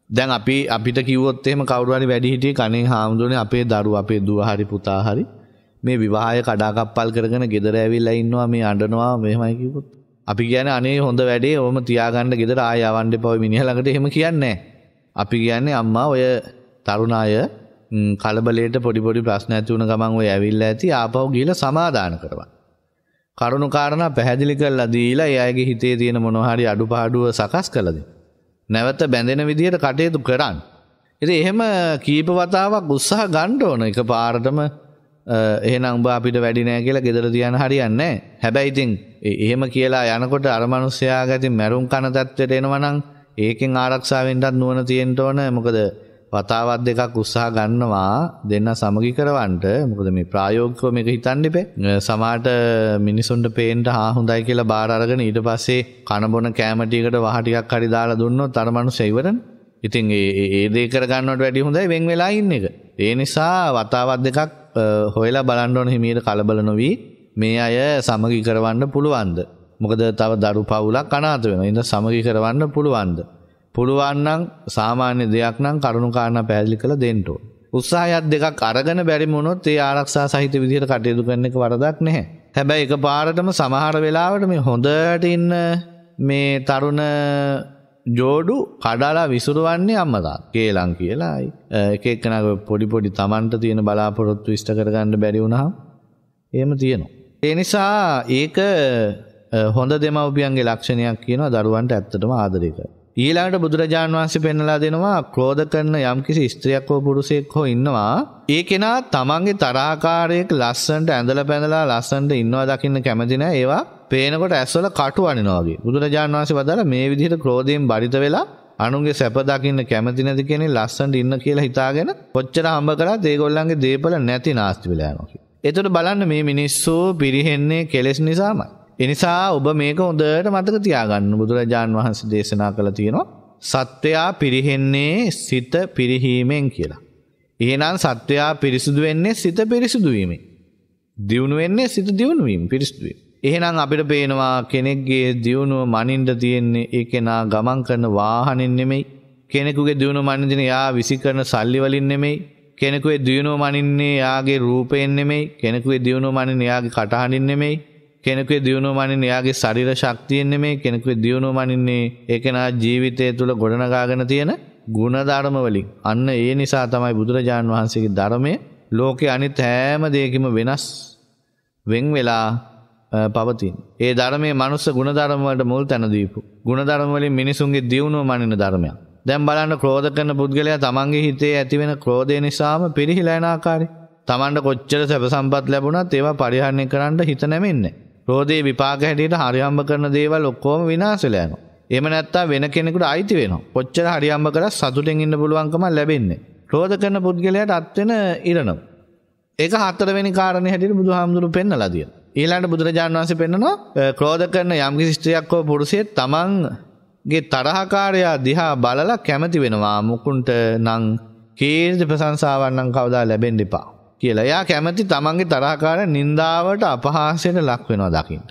දැන් අපි අපිට කිව්වොත් එහෙම කවුරු හරි වැඩි හිටියේ කණේ හාමුදුරනේ අපේ දරුවා අපේ දුව හරි පුතා හරි මේ විවාහය කඩාකප්පල් කරගෙන ගෙදර ඇවිල්ලා ඉන්නවා මේ අඬනවා මෙහෙමයි කිව්වොත් අපි කියන්නේ අනේ හොඳ වැඩේ ඔහම තියාගන්න ගෙදර ආය යවන්න එපා ඔය මිනිහා ළඟට එහෙම කියන්නේ අපි කියන්නේ අම්මා ඔය තරුණ අය කලබලයට පොඩි පොඩි ප්‍රශ්න ඇති වුණ ගමන් ඔය ඇවිල්ලා ඇති ආපහු ගිහලා සමාදාන කරවන්න. කරුණු කාරණා පැහැදිලි කරලා දීලා ඒ අයගේ හිතේ තියෙන මොනවා හරි අඩුපාඩුව සකස් කළා දෙන්න. නැවත බැඳෙන විදිහට කටයුතු කරන්න. ඉතින් එහෙම කීප වතාවක් උත්සාහ ගන්න ඕන එකපාරටම එහෙනම් උඹ අපිට වැඩි නෑ කියලා ගෙදර තියන්න හරියන්නේ නෑ. හැබැයි ඉතින් එහෙම කියලා යනකොට අර මිනිස්සයා ගැතින් මැරුම් කන තත්ත්වයට එනවා නම් ඒකෙන් ආරක්ෂා වෙන්නත් නුවණ තියෙන්න ඕන. මොකද වතාවක් දෙකක් උත්සාහ ගන්නවා දෙන්න සමගි කරවන්න. මොකද මේ ප්‍රායෝගිකව මේක හිතන්න ඉපේ. සමහරට මිනිසුන්ට පේන්න හා හොඳයි කියලා බාර අරගෙන ඊට පස්සේ කන බොන කැම ටිකට වහ ටිකක් හරි දාලා දුන්නොත් අර මිනිස්සු ඉවරනේ. ඉතින් ඒ ඒ දේ කරගන්නවට වැඩි හොඳයි වෙන් වෙලා ඉන්න එක. ඒ නිසා වතාවක් දෙකක් හොයලා බලන්න ඕන හිමීට කලබල නොවී මේ අය සමගි කරවන්න පුළුවන්ද. මොකද තව දරු පවුලක් අනාථ වෙනවා. ඉතින් සමගි කරවන්න පුළුවන්ද? පුළුවන් නම් සාමාන්‍ය දෙයක් නම් කරුණු කාරණා පැහැදිලි කරලා දෙන්න ඕන. උත්සාහයක් දෙකක් අරගෙන බැරි වුණොත් ඒ ආරක්ෂා සහිත විදිහට කටයුතු කරන එක වරදක් නැහැ. හැබැයි එකපාරටම සමහර වෙලාවට මේ හොඳට ඉන්න මේ තරුණ ජෝඩු කඩලා විසුරුවන්නේ අම්මතා කේලං කියලායි එක එක්කනක පොඩි පොඩි තමන්ට තියෙන බලාපොරොත්තු ඉෂ්ට කරගන්න බැරි වුණහම් එහෙම තියෙනවා. ඒ නිසා ඒක හොඳ දෙමව්පියන්ගේ ලක්ෂණයක් කියනවා දරුවන්ට ඇත්තටම ආදරය කර. ඊළඟට බුදුරජාණන් වහන්සේ පෙන්වලා දෙනවා ක්‍රෝධ කරන යම්කිසි ස්ත්‍රියක් හෝ පුරුෂයෙක් හෝ ඉන්නවා ඒ කෙනා තමන්ගේ තරහකාරයෙක් ලස්සනට ඇඳලා පැඳලා ලස්සනට ඉන්නවා දකින්න කැමති නැහැ ඒවා පේනකොට ඇස්වල කටු අනිනවා වගේ බුදුරජාණන් වහන්සේ වදාලා මේ විදිහට ක්‍රෝධයෙන් බරිත වෙලා අනුන්ගේ සැප දකින්න කැමති නැති කෙනෙක් ලස්සනට ඉන්න කියලා හිතාගෙන කොච්චර හම්බ කරත් ඒගොල්ලන්ගේ දේපල නැති නාස්ති වෙලා යනවා කියලා. එතකොට බලන්න මේ මිනිස්සු පිරිහෙන්නේ කෙලෙස් නිසාමයි. එනිසා ඔබ මේක හොඳට මතක තියාගන්න බුදුරජාන් වහන්සේ දේශනා කළ තියෙනවා සත්වයා පිරිහෙන්නේ සිත පිරිහීමෙන් කියලා. එහෙනම් සත්වයා පිරිසුදු වෙන්නේ සිත පිරිසුදුවීමෙන්. දියුණු වෙන්නේ සිත දියුණුවීම පිරිසුදුවීම. එහෙනම් අපිට පේනවා කෙනෙක්ගේ දියුණුව මනින්ද තියෙන්නේ ඒ කෙනා ගමන් කරන වාහනෙන් නෙමෙයි. කෙනෙකුගේ දියුණුව මනින්දින යා විසි කරන සල්ලි වලින් නෙමෙයි. කෙනෙකුගේ දියුණුව මනින්නේ යාගේ රූපයෙන් නෙමෙයි. කෙනෙකුගේ දියුණුව මනින්නේ යාගේ කටහඬින් නෙමෙයි. කෙනෙකුේ දියුණුව මනින්නේ එයාගේ ශරීර ශක්තියෙන් නෙමෙයි කෙනෙකුගේ දියුණුව මනින්නේ ඒ කෙනා ජීවිතය තුළ ගොඩනගාගෙන තියෙන ಗುಣධර්ම වලින්. අන්න ඒ නිසා තමයි බුදුරජාන් වහන්සේගේ ධර්මය ලෝකේ අනිත් හැම දෙයකම වෙනස්. වෙන් වෙලා පවතින්. ඒ ධර්මයේ මනුස්ස ගුණධර්ම වලට මුල් තැන දීපු. ගුණධර්ම වලින් මිනිසුන්ගේ දියුණුව මනින ධර්මයක්. දැන් බලන්න ක්‍රෝධ කරන පුද්ගලයා තමන්ගේ හිතේ ඇතිවෙන ක්‍රෝධය නිසාම පිරිහිලා යන ආකාරය. තමන්ට කොච්චර සැප සම්පත් ලැබුණත් ඒවා පරිහරණය කරන්න හිත නැමෙන්නේ. ක්‍රෝධයේ විපාක හැටියට හරියම්බ කරන දේවල් ඔක්කොම විනාශ වෙලා යනවා. එහෙම නැත්තම් වෙන කෙනෙකුට අයිති වෙනවා. කොච්චර හරියම්බ කරත් සතුටෙන් ඉන්න පුළුවන්කම ලැබෙන්නේ. ක්‍රෝධ කරන පුද්ගලයාට අත් වෙන ඉරණම. ඒක හතරවෙනි කාරණේ හැටියට බුදුහාමුදුරු පෙන්නලා තියෙනවා. ඊළඟට බුදුරජාණන් වහන්සේ පෙන්නනවා ක්‍රෝධ කරන යම්කිසි ස්ත්‍රියක් හෝ පුරුෂයෙක් තමන්ගේ තරහකාරයා දිහා බලලා කැමති වෙනවා මුකුන්ට නම් කීර්ති ප්‍රශංසාවක් නම් කවදා ලැබෙන්න එපා කියලා. එයා කැමති තමන්ගේ තරහකාර නින්දාවට අපහාසයට ලක් වෙනවා දකින්න.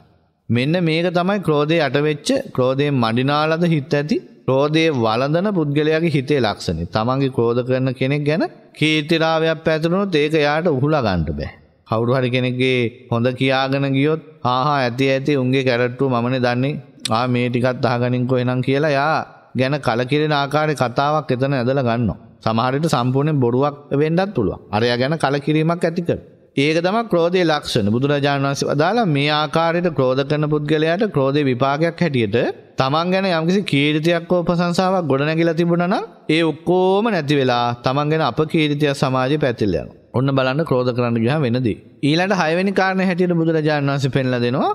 මෙන්න මේක තමයි ක්‍රෝධයේ යටවෙච්ච ක්‍රෝධයෙන් මඩිනාලද හිත ඇති ක්‍රෝධයේ වළඳන පුද්ගලයාගේ හිතේ ලක්ෂණය. තමන්ගේ ක්‍රෝධ කරන කෙනෙක් ගැන කීර්තිරාවයක් පැතුනොත් ඒක යාට උහුලා ගන්න බෑ. කවුරු හරි කෙනෙක්ගේ හොඳ කියාගෙන ගියොත් ආහා ඇති ඇති උන්ගේ කැරට්ටුව මමනේ දන්නේ. ආ මේ ටිකත් අහගනින්කෝ එනම් කියලා යා ගැන කලකිරෙන ආකාරයේ කතාවක් එතන ඇදලා ගන්නවා. සමහර විට සම්පූර්ණයෙන් බොරුවක් වෙන්නත් පුළුවන්. අරයා ගැන කලකිරීමක් ඇති කරනවා. ඒක තමයි ක්‍රෝධයේ ලක්ෂණ. බුදුරජාණන් වහන්සේ වදාලා මේ ආකාරයට ක්‍රෝධ කරන පුද්ගලයාට ක්‍රෝධේ විපාකයක් හැටියට තමන් ගැන යම්කිසි කීර්තියක් හෝ ප්‍රශංසාවක් ගොඩනැගිලා තිබුණා නම් ඒ ඔක්කොම නැති වෙලා තමන් ගැන අපකීර්තිය සමාජයේ පැතිරලා යනවා. ඔන්න බලන්න ක්‍රෝධ කරන්න ගියාම වෙනදී. ඊළඟ හයවෙනි කාරණේ හැටියට බුදුරජාණන් වහන්සේ පෙන්ලා දෙනවා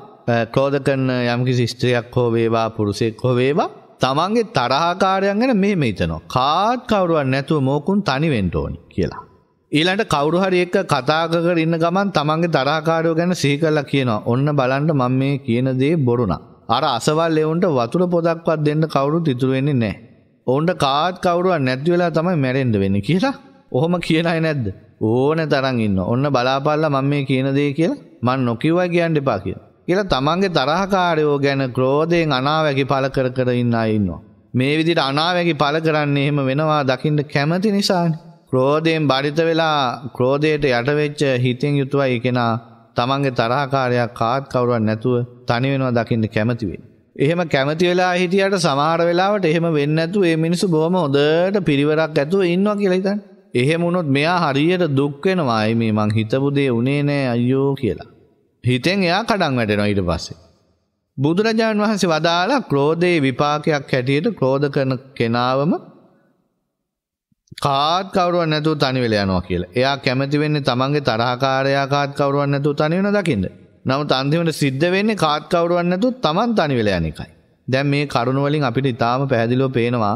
ක්‍රෝධ කරන යම්කිසි ස්ත්‍රියක් හෝ වේවා පුරුෂයෙක් හෝ වේවා තමන්ගේ තරහකාරයන් ගැන මෙහෙම හිතනවා. කාත් කවුරුවක් නැතුව මොකුන් තනි වෙන්න ඕනි කියලා. ඊළඟට කවුරු හරි එක්ක කතා කර ඉන්න ගමන් තමන්ගේ තරහකාරයෝ ගැන සිහි කරලා කියනවා. ඔන්න බලන්න මම මේ කියන දේ බොරුණා. අර අසවල් එවුන්ට වතුර පොදක්වත් දෙන්න කවුරුත් ඉතුරු වෙන්නේ නැහැ. ඔවුන්ට කාත් කවුරුවක් නැති වෙලා තමයි මැරෙන්න වෙන්නේ කියලා. ඔහොම කියන අය නැද්ද? ඕන තරම් ඉන්නවා. ඔන්න බලාපල්ලා මම මේ කියන දේ කියලා මං නොකියුවා කියන්න එපා කියලා. කියලා තමන්ගේ තරහකාරයෝ ගැන ක්‍රෝධයෙන් අනාවැකි පළ කර කර ඉන්න අය ඉන්නවා. මේ විදිහට අනාවැකි පළ කරන්නේ එහෙම වෙනවා දකින්න කැමති නිසානේ. ක්‍රෝධයෙන් බරිත වෙලා ක්‍රෝධයට යටවෙච්ච හිතෙන් යුතුවයි කෙනා තමන්ගේ තරහකාරයක් කාත් කවුරුවක් නැතුව තනි වෙනවා දකින්න කැමති වෙන්නේ. එහෙම කැමති වෙලා හිටියට සමහර වෙලාවට එහෙම වෙන්නේ නැතුව මේ මිනිස්සු බොහොම හොඳට පිරිවරක් ඇතුව ඉන්නවා කියලා හිතන්නේ. එහෙම වුණොත් මෙයා හරියට දුක් වෙනවා. මේ මං හිතපු දේ උනේ නෑ අයියෝ කියලා. හිතෙන් එයා කඩන් වැටෙනවා ඊට පස්සේ. බුදුරජාණන් වහන්සේ වදාලා ක්‍රෝධයේ විපාකයක් හැටියට ක්‍රෝධ කරන කෙනාවම කාත් කවුරුවක් නැතුව තනි වෙලා යනවා කියලා. එයා කැමති වෙන්නේ තමන්ගේ තරහකාරයා කාත් කවුරුවක් නැතුව තනි වෙන දකින්න. නමුත් අන්තිමට සිද්ධ වෙන්නේ කාත් කවුරුවක් නැතුව තමන් තනි වෙලා යන එකයි. දැන් මේ කරුණ වලින් අපිට ඊටාම පැහැදිලිව පේනවා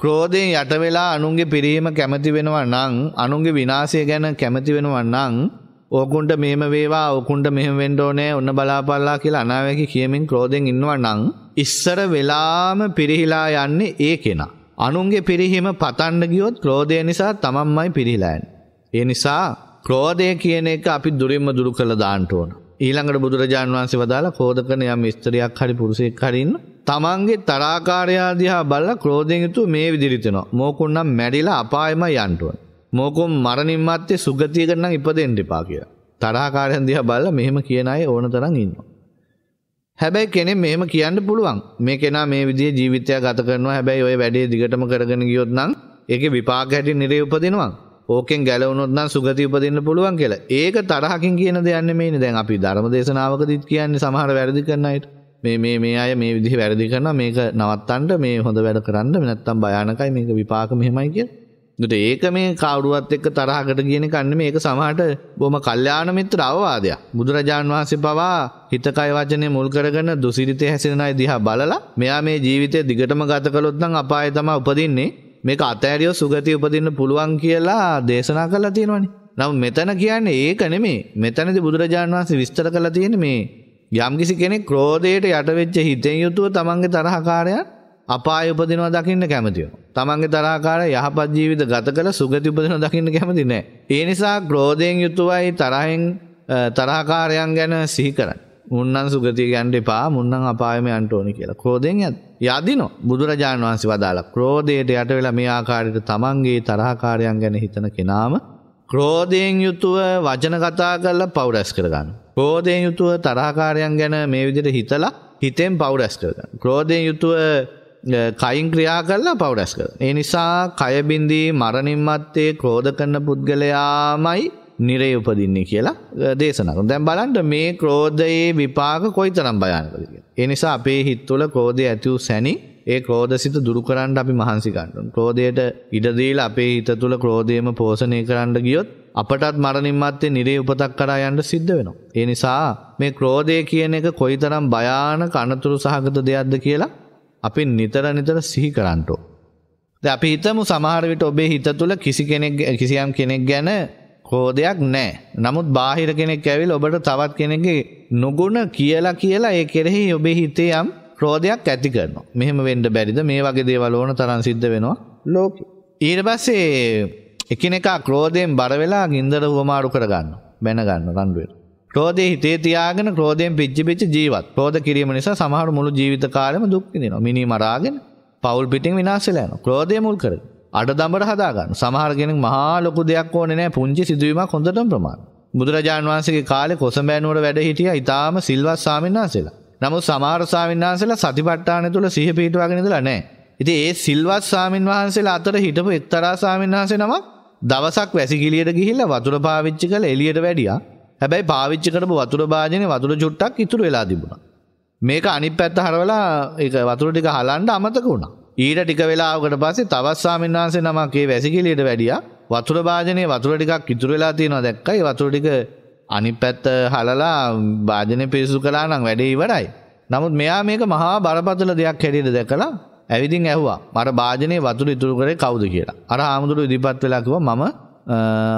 ක්‍රෝධයෙන් යට වෙලා අනුන්ගේ පිරීම කැමති වෙනවා නම් අනුන්ගේ විනාශය ගැන කැමති වෙනවා නම් ඕකුන්ට මෙහෙම වේවා ඕකුන්ට මෙහෙම වෙන්න ඕනේ ඔන්න බලාපල්ලා කියලා අනාවැකි කියමින් ක්‍රෝධයෙන් ඉන්නවා නම් ඉස්සර වෙලාම පිරිහිලා යන්නේ ඒ කෙනා. අනුන්ගේ පිරිහීම පතන්න ගියොත් ක්‍රෝධය නිසා තමන්මයි පිරිහිලා යන්නේ. ඒ නිසා ක්‍රෝධය කියන එක අපි දුරින්ම දුරු කළ දාන්න ඕන. ඊළඟට බුදුරජාණන් වහන්සේ වදාලා ක්‍රෝධ කරන යම් ස්ත්‍රියක් හරි පුරුෂයෙක් හරි ඉන්න තමන්ගේ තරාකාරයා දිහා බලලා ක්‍රෝධයෙන් යුතුව මේ විදිහට වෙනවා. මොකුන් නම් මැරිලා අපායමයි යන්න ඕන. මොකුන් මරණින් මත්තේ සුගතියකට නම් ඉපදෙන්න එපා කියලා. තරහකාරයන් දිහා බලලා මෙහෙම කියන අය ඕන තරම් ඉන්නවා. හැබැයි කෙනෙක් මෙහෙම කියන්න පුළුවන්. මේ කෙනා මේ විදිහේ ජීවිතයක් ගත කරනවා. හැබැයි ওই වැඩේ දිගටම කරගෙන ගියොත් නම් ඒකේ විපාක හැටින් නිරේ උපදිනවා. ඕකෙන් ගැලවුණොත් නම් සුගතිය උපදින්න පුළුවන් කියලා. ඒක තරහකින් කියන දෙයක් නෙමෙයිනේ. දැන් අපි ධර්ම දේශනාවකදීත් කියන්නේ සමහර වැරදි කරන අයට. මේ මේ මේ අය මේ විදිහ වැරදි කරනවා මේක නවත්තන්න මේ හොඳ වැඩ කරන්න නැත්තම් භයානකයි මේක විපාක මෙහෙමයි කියලා. ඒකට ඒක මේ කවුරුවත් එක්ක තරහකට කියන එක නෙමෙයි මේක සමහරට බොහොම කල්යාණ මිත්‍ර අවවාදයක්. බුදුරජාන් වහන්සේ පවා හිත කය වචනේ මුල් කරගෙන දුසිරිතේ හැසිරෙන අය දිහා බලලා මෙයා මේ ජීවිතය දිගටම ගත කළොත් නම් අපායේ තමයි උපදින්නේ. මේක අතෑරියෝ සුගතිය උපදින්න පුළුවන් කියලා දේශනා කරලා තියෙනවනේ. නමුත් මෙතන කියන්නේ ඒක නෙමෙයි. මෙතනදී බුදුරජාණන් වහන්සේ විස්තර කරලා තියෙන්නේ මේ යම්කිසි කෙනෙක් ක්‍රෝධයට යටවෙච්ච හිතෙන් යුතුව තමන්ගේ තරහකාරයන් අපාය උපදිනවා දකින්න කැමතිය. තමන්ගේ තරහකාරය යහපත් ජීවිත ගත කළ සුගති උපදිනවා දකින්න කැමති නෑ. ඒ නිසා ක්‍රෝධයෙන් යුතුවයි තරහෙන් තරහකාරයන් ගැන සිහි කරන්න. මුන්නන් සුගතිය යන්න එපා මුන්නන් අපායම යන්න ඕනි කියලා. ක්‍රෝධයෙන් යදිනෝ බුදුරජාණන් වහන්සේ වදාලා ක්‍රෝධයට යට වෙලා මේ ආකාරයට තමන්ගේ තරහකාරයන් ගැන හිතන කෙනාම ක්‍රෝධයෙන් යුතුව වචන කතා කරලා පව් රැස් කරගන්න. ක්‍රෝධයෙන් යුතුව තරහකාරයන් ගැන මේ විදිහට හිතලා හිතෙන් පව් රැස් කරගන්න. ක්‍රෝධයෙන් යුතුව කයින් ක්‍රියා කරලා පව් රැස් කරගන්න. ඒ නිසා කය බින්දී මරණින් මත්තේ ක්‍රෝධ කරන පුද්ගලයාමයි නිරේ උපදින්නේ කියලා දේශනා කරනවා. දැන් බලන්න මේ ක්‍රෝධයේ විපාක කොයිතරම් භයානකද කියලා. ඒ නිසා අපේ හිත තුළ ක්‍රෝධය ඇති වූ සැනින් ඒ ක්‍රෝධසිත දුරු කරන්න අපි මහන්සි ගන්න ඕනේ. ක්‍රෝධයට ඉඩ දීලා අපේ හිත තුළ ක්‍රෝධයම පෝෂණය කරන්න ගියොත් අපටත් මරණින් මත්තේ නිරේ උපතක් කරා යන්න සිද්ධ වෙනවා. ඒ නිසා මේ ක්‍රෝධය කියන එක කොයිතරම් භයානක අනතුරු සහගත දෙයක්ද කියලා අපි නිතර නිතර සිහි කරන්න ඕනේ. දැන් අපි හිතමු සමහර විට ඔබේ හිත තුළ කිසි කෙනෙක් කිසියම් කෙනෙක් ගැන ක්‍රෝධයක් නැහැ. නමුත් බාහිර කෙනෙක් ඇවිල්ලා ඔබට තවත් කෙනෙක්ගේ නුගුණ කියලා කියලා ඒ කෙරෙහි ඔබේ හිතේ යම් ක්‍රෝධයක් ඇති කරනවා. මෙහෙම වෙන්න බැරිද? මේ වගේ දේවල් ඕන තරම් සිද්ධ වෙනවා ලෝකෙ. ඊට පස්සේ එකිනෙකා ක්‍රෝධයෙන් බර වෙලා ගින්දර උවමාරු කරගන්නවා. බැන ගන්න රණ්ඩු වෙනවා. ක්‍රෝධය හිතේ තියාගෙන ක්‍රෝධයෙන් පිච්චි පිච්චි ජීවත්. ක්‍රෝධ කිරීම නිසා සමහර මුළු ජීවිත කාලෙම දුක් විඳිනවා. මිනි මරාගෙන පවුල් පිටින් විනාශ වෙලා යනවා. ක්‍රෝධය මුල් කරගෙන. අඩදඹර හදා ගන්න. සමහර කෙනෙක් මහා ලොකු දෙයක් ඕනේ නැහැ. පුංචි සිදුවීමක් හොඳටම ප්‍රමාණ. බුදුරජාණන් වහන්සේගේ කාලේ කොසඹෑ වැඩ හිටියා ඊටාම සිල්වත් ස්වාමීන් වහන්සේලා. නමුත් සමහර ස්වාමීන් වහන්සේලා සතිපට්ඨාන තුල සිහිය පිටවාගෙන ඉඳලා නැහැ. ඉතින් ඒ සිල්වත් ස්වාමීන් වහන්සේලා අතර හිටපු එක්තරා ස්වාමීන් වහන්සේ නමක් දවසක් වැසිකිළියට ගිහිල්ලා වතුර පාවිච්චි කරලා එළියට වැඩියා. හැබැයි පාවිච්චි කරපු වතුර භාජනේ වතුර චුට්ටක් ඉතුරු වෙලා තිබුණා. මේක අනිත් පැත්ත හරවලා ඒක වතුර ටික හලන්න අමතක වුණා. ඊට ටික වෙලාවකට පස්සේ තවත් ස්වාමීන් වහන්සේ නමක් ඒ වැසිකිළියට වැඩියා. වතුර භාජනේ වතුර ටිකක් ඉතුරු වෙලා තියෙනවා දැක්කා. ඒ වතුර ටික අනිත් පැත්ත හලලා භාජනය පිරිසුදු කළා නම් වැඩේ ඉවරයි. නමුත් මෙයා මේක මහා බරපතල දෙයක් හැටියට දැකලා ඇවිදින් ඇහුවා. මර භාජනයේ වතුර ඉතුරු කරේ කවුද කියලා. අර ආමුදුරු ඉදිරිපත් වෙලා කිව්වා මම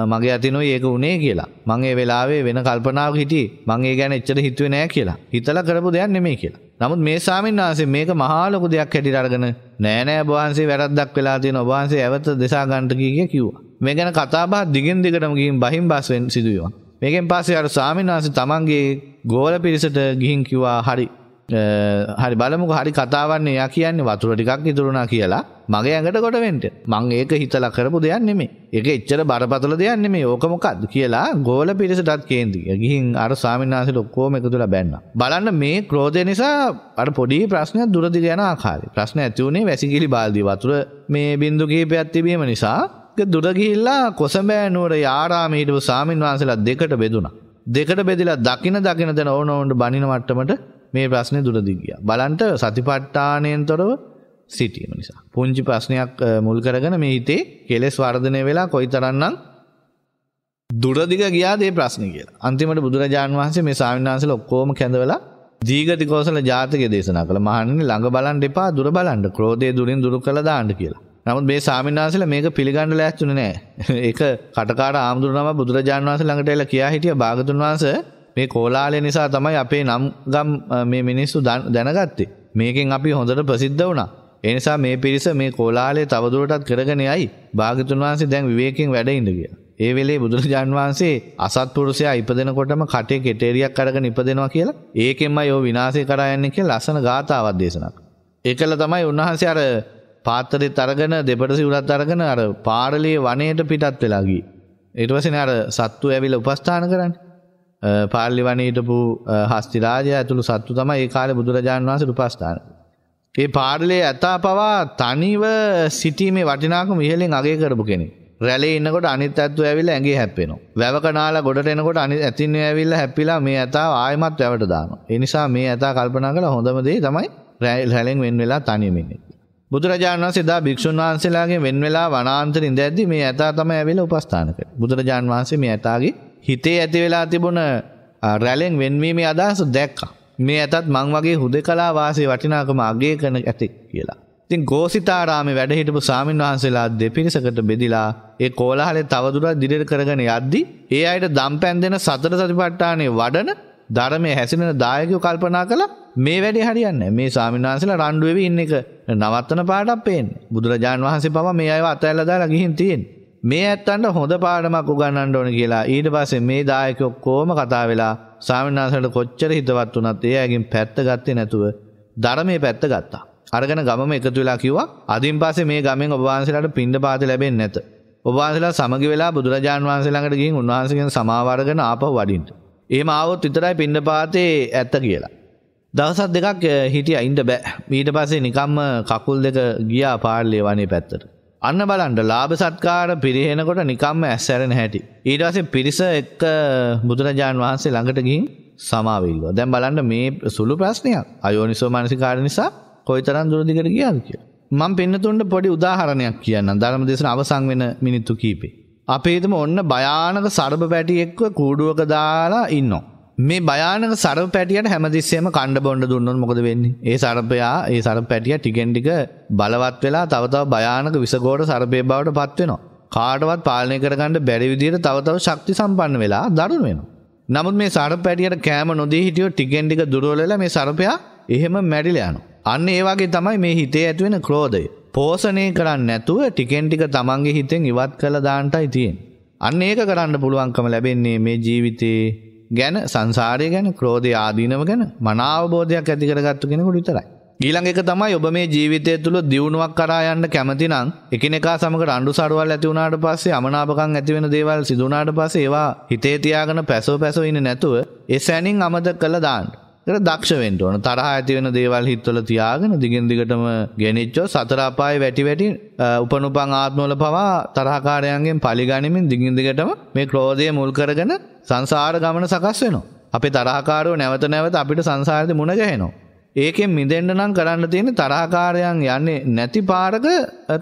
මගේ අතිනුයි ඒක උනේ කියලා. මං ඒ වෙලාවේ වෙන කල්පනාවක හිටියේ. මං ඒ ගැන එච්චර හිතුවේ නෑ කියලා. හිතලා කරපු දෙයක් නෙමෙයි කියලා. නමුත් මේ ස්වාමීන් වහන්සේ මේක මහා ලොකු දෙයක් හැටියට අරගෙන නෑ නෑ ඔබ වහන්සේ වැරද්දක් වෙලා තියෙනවා. ඔබ වහන්සේ ඇවත දෙසා ගන්නට කී කිව්වා. මේ ගැන කතා බහ දිගින් දිගටම ගිහින් බහින් බස් වෙන්න සිදුවීමක්. මේකෙන් පස්සේ අර ස්වාමීන් වහන්සේ තමන්ගේ ගෝල පිරිසට ගිහින් කිව්වා හරි හරි බලමුකෝ හරි කතාවන්නේ යා කියන්නේ වතුර ටිකක් ඉතුරුනා කියලා මගේ ඇඟට කොට වෙන්න. මං ඒක හිතලා කරපු දෙයක් නෙමෙයි. ඒක එච්චර බරපතල දෙයක් නෙමෙයි. ඕක මොකද්ද කියලා ගෝල පිරිසටත් කේන්ති. ගිහින් අර ස්වාමීන් වහන්සේට ඔක්කොම එකතුලා බැන්නා. බලන්න මේ ක්‍රෝධය නිසා අර පොඩි ප්‍රශ්නයක් දුරදිග යන ආකාරය. ප්‍රශ්න ඇති වුණේ වැසිකිලි බාල්දිය වතුර මේ බින්දු කිහිපයක් තිබීම නිසා දුර ගිහිල්ලා කොසඹෑ නුවර යාරාමේ හිටපු ස්වාමීන් වහන්සේලා දෙකට බෙදුණා. දෙකට බෙදිලා දකින දකින දන ඕන ඕනට බනින මට්ටමට මේ ප්‍රශ්නේ දුරදි ගියා. බලන්න සතිපට්ඨානයෙන් තොරව සිටීම නිසා. පුංචි ප්‍රශ්නයක් මුල් කරගෙන මේ හිතේ කෙලෙස් වර්ධනය වෙලා කොයිතරම්නම් දුරදිග ගියාද මේ ප්‍රශ්නේ කියලා. අන්තිමට බුදුරජාන් වහන්සේ මේ ස්වාමීන් වහන්සේලා ඔක්කොම කැඳවලා දීගති කෝසල ජාතකය දේශනා කළා. මහන්නේ ළඟ බලන් එපා දුර බලන්න. ක්‍රෝධය දුරින් දුරු කළා දාන්න කියලා. නමුත් මේ ස්වාමීන් වහන්සේලා මේක පිළිගන්න ලෑස්තුනේ නැහැ. ඒක කටකාර ආමුදුර නම බුදුරජාන් වහන්සේ ළඟට එලා කියා හිටියා භාගතුන් වහන්සේ මේ කෝලාලය නිසා තමයි අපේ නම් ගම් මේ මිනිස්සු දැනගත්තේ. මේකෙන් අපි හොඳට ප්‍රසිද්ධ වුණා. ඒ නිසා මේ පිරිස මේ කෝලාලය තවදුරටත් කරගෙන යයි. භාගතුන් වහන්සේ දැන් විවේකයෙන් වැඩ ඉඳ කියලා. ඒ වෙලේ බුදුරජාන් වහන්සේ අසත්පුරුෂයා ඉපදෙනකොටම කටේ කෙටේරියක් අරගෙන ඉපදෙනවා කියලා ඒකෙන්මයි ඔය විනාශය කරා යන්නේ කියලා ලස්සන ගාථාවක් දේශනා කළා. ඒකල තමයි උන්වහන්සේ අර පාත්තරෙත් අරගෙන දෙපට සිවුරත් අරගෙන අර පාරලී වනයේට පිටත් වෙලා ගියේ. ඊට පස්සේ අර සත්තු ඇවිල්ලා උපස්ථාන කරන්නේ. පාර්ලි වනයේ හිටපු හස්ති රාජයා ඇතුළු සත්තු තමයි ඒ කාලේ බුදුරජාණන් වහන්සේ උපස්ථාන. ඒ පාර්ලේ ඇතා පවා තනිව සිටීමේ වටිනාකම ඉහළින් අගය කරපු කෙනෙක්. රැළේ ඉන්නකොට අනිත් ඇත්තු ඇවිල්ලා ඇඟේ හැප්පෙනවා. වැව කනාලා ගොඩට එනකොට අනිත් ඇතින් ඇවිල්ලා හැප්පිලා මේ ඇතා ආයෙමත් වැවට දානවා. ඒ නිසා මේ ඇතා කල්පනා කළා හොඳම දේ තමයි රැළෙන් වෙන් වෙලා තනියම ඉන්නේ. බුදුරජාණන් වහන්සේ දා භික්ෂුන් වහන්සේලාගෙන් වෙන් වෙලා වනාන්තරින් ඉඳද්දි මේ ඇතා තමයි ඇවිල්ලා උපස්ථාන කරේ. බුදුරජාණන් වහන්සේ මේ ඇතාගේ හිතේ ඇති වෙලා තිබුණ රැලෙන් වෙන්වීමේ අදහස දැක්කා. මේ ඇතත් මං වගේ හුදකලා වාසයේ වටිනාකම අගය කරන ඇති කියලා. ඉතින් ගෝසිතාරාමේ වැඩ හිටපු ස්වාමින් වහන්සේලා දෙපිරිසකට බෙදිලා ඒ කෝලාහලේ තවදුරටත් දිඩර කරගෙන යද්දි ඒ අයට දම්පැන් දෙන සතර සතිපට්ඨානේ වඩන ධර්මයේ හැසිරෙන දායකයෝ කල්පනා කළා මේ වැඩේ හරියන්නේ මේ ස්වාමීන් වහන්සේලා රණ්ඩු වෙවි ඉන්න එක නවත්තන පාටක් පේන්නේ. බුදුරජාන් වහන්සේ පවා මේ අයව අතහැරලා දාලා ගිහින් තියෙන්නේ. මේ ඇත්තන්ට හොඳ පාඩමක් උගන්වන්න ඕන කියලා ඊට පස්සේ මේ දායකයෝ කොහොම කතා වෙලා ස්වාමීන් වහන්සේට කොච්චර හිතවත් වුණත් ඒ අයගෙන් පැත්ත ගත්තේ නැතුව ධර්මයේ පැත්ත ගත්තා. අරගෙන ගමම එකතු වෙලා කිව්වා අදින් පස්සේ මේ ගමෙන් ඔබ වහන්සේලාට පින්ඩ පාත ලැබෙන්නේ නැත. ඔබ වහන්සේලා සමගි වෙලා බුදුරජාන් වහන්සේ ළඟට ගිහින් උන්වහන්සේගෙන් සමාව අරගෙන ආපහු වඩින්න. එහෙම ආවොත් විතරයි පින්ඩ පාතේ ඇත්ත කියලා. දවසක් දෙකක් eh, හිටියා ඉන්න බෑ. ඊට පස්සේ නිකම්ම කකුල් දෙක ගියා පාර්ලිය වනේ පැත්තට. අන්න බලන්ට ලාභ සත්කාර පිරිහෙනකොට නිකම්ම ඇස්සැරෙන හැටි. ඊට පස්සේ පිරිස එක්ක බුදුරජාණන් වහන්සේ ළඟට ගිහින් සමාවිල්ලුව. දැන් බලන්න මේ සුළු ප්‍රශ්නයක්. අයෝනිසෝ මානසිකාර නිසා කොයිතරම් දුර දිගට ගියාද කියලා. මම පින්නතුන්ට පොඩි උදාහරණයක් කියන්නම්. ධර්ම දේශන අවසන් වෙන මිනිත්තු කීපේ. අපේ හිතම ඔන්න භයානක සර්බ පැටියෙක්ව කූඩුවක දාලා ඉන්නවා. මේ භයානක සරප පැටියට හැමතිස්සෙම කණ්ඩ බොන්ඩ දුන්නොත් මොකද වෙන්නේ? ඒ සර්පයා ඒ සර්ප පැටියා ටිකෙන් ටික බලවත් වෙලා තව තව භයානක විසගෝඩ සර්පේ බවට පත් වෙනවා. කාටවත් පාලනය කරගන්න බැරි විදිහට තව තව ශක්ති සම්පන්න වෙලා දරුණු වෙනවා. නමුත් මේ සර්ප පැටියට කෑම නොදී හිටියොත් ටිකෙන් ටික දුර්වල වෙලා මේ සර්පයා එහෙම මැරිලා යනවා. අන්න ඒ වගේ තමයි මේ හිතේ ඇති වෙන ක්‍රෝධය. පෝෂණය කරන්නේ නැතුව ටිකෙන් ටික තමන්ගේ හිතෙන් ඉවත් කළා දාන්නටයි තියෙන්නේ. අන්න ඒක කරන්න පුළුවන්කම ලැබෙන්නේ මේ ජීවිතේ ගැන සංසාරය ගැන ක්‍රෝධය ආදීනව ගැන මනාවබෝධයක් ඇති කරගත්තු කෙනෙකුට විතරයි. ඊළඟ එක තමයි ඔබ මේ ජීවිතය තුළ දියුණුවක් කරා යන්න කැමති නම් එකිනෙකා සමග රණ්ඩු සරුවල් ඇති වුණාට පස්සේ අමනාපකම් ඇති වෙන දේවල් සිදු වුණාට පස්සේ ඒවා හිතේ තියාගෙන පැසව පැසව ඉන්නේ නැතුව ඒ සැනින් අමතක කළා දාන්න. ඒකට දක්ෂ වෙන්න ඕන. තරහ ඇති වෙන දේවල් හිතවල තියාගෙන දිගින් දිගටම ගෙනිච්චොත් සතර අපායේ වැටි වැටි උපනුපන් ආත්මවල පවා තරහකාරයන්ගෙන් පරිගැනීමෙන් දිගින් දිගටම මේ ක්‍රෝධය මුල් කරගෙන සංසාර ගමන සකස් වෙනවා. අපේ තරහකාරයෝ නැවත නැවත අපිට සංසාරෙදි මුණ ගැහෙනවා. ඒකෙන් මිදෙන්න නම් කරන්න තියෙන්නේ තරහකාරයන් යන්නේ නැති පාරක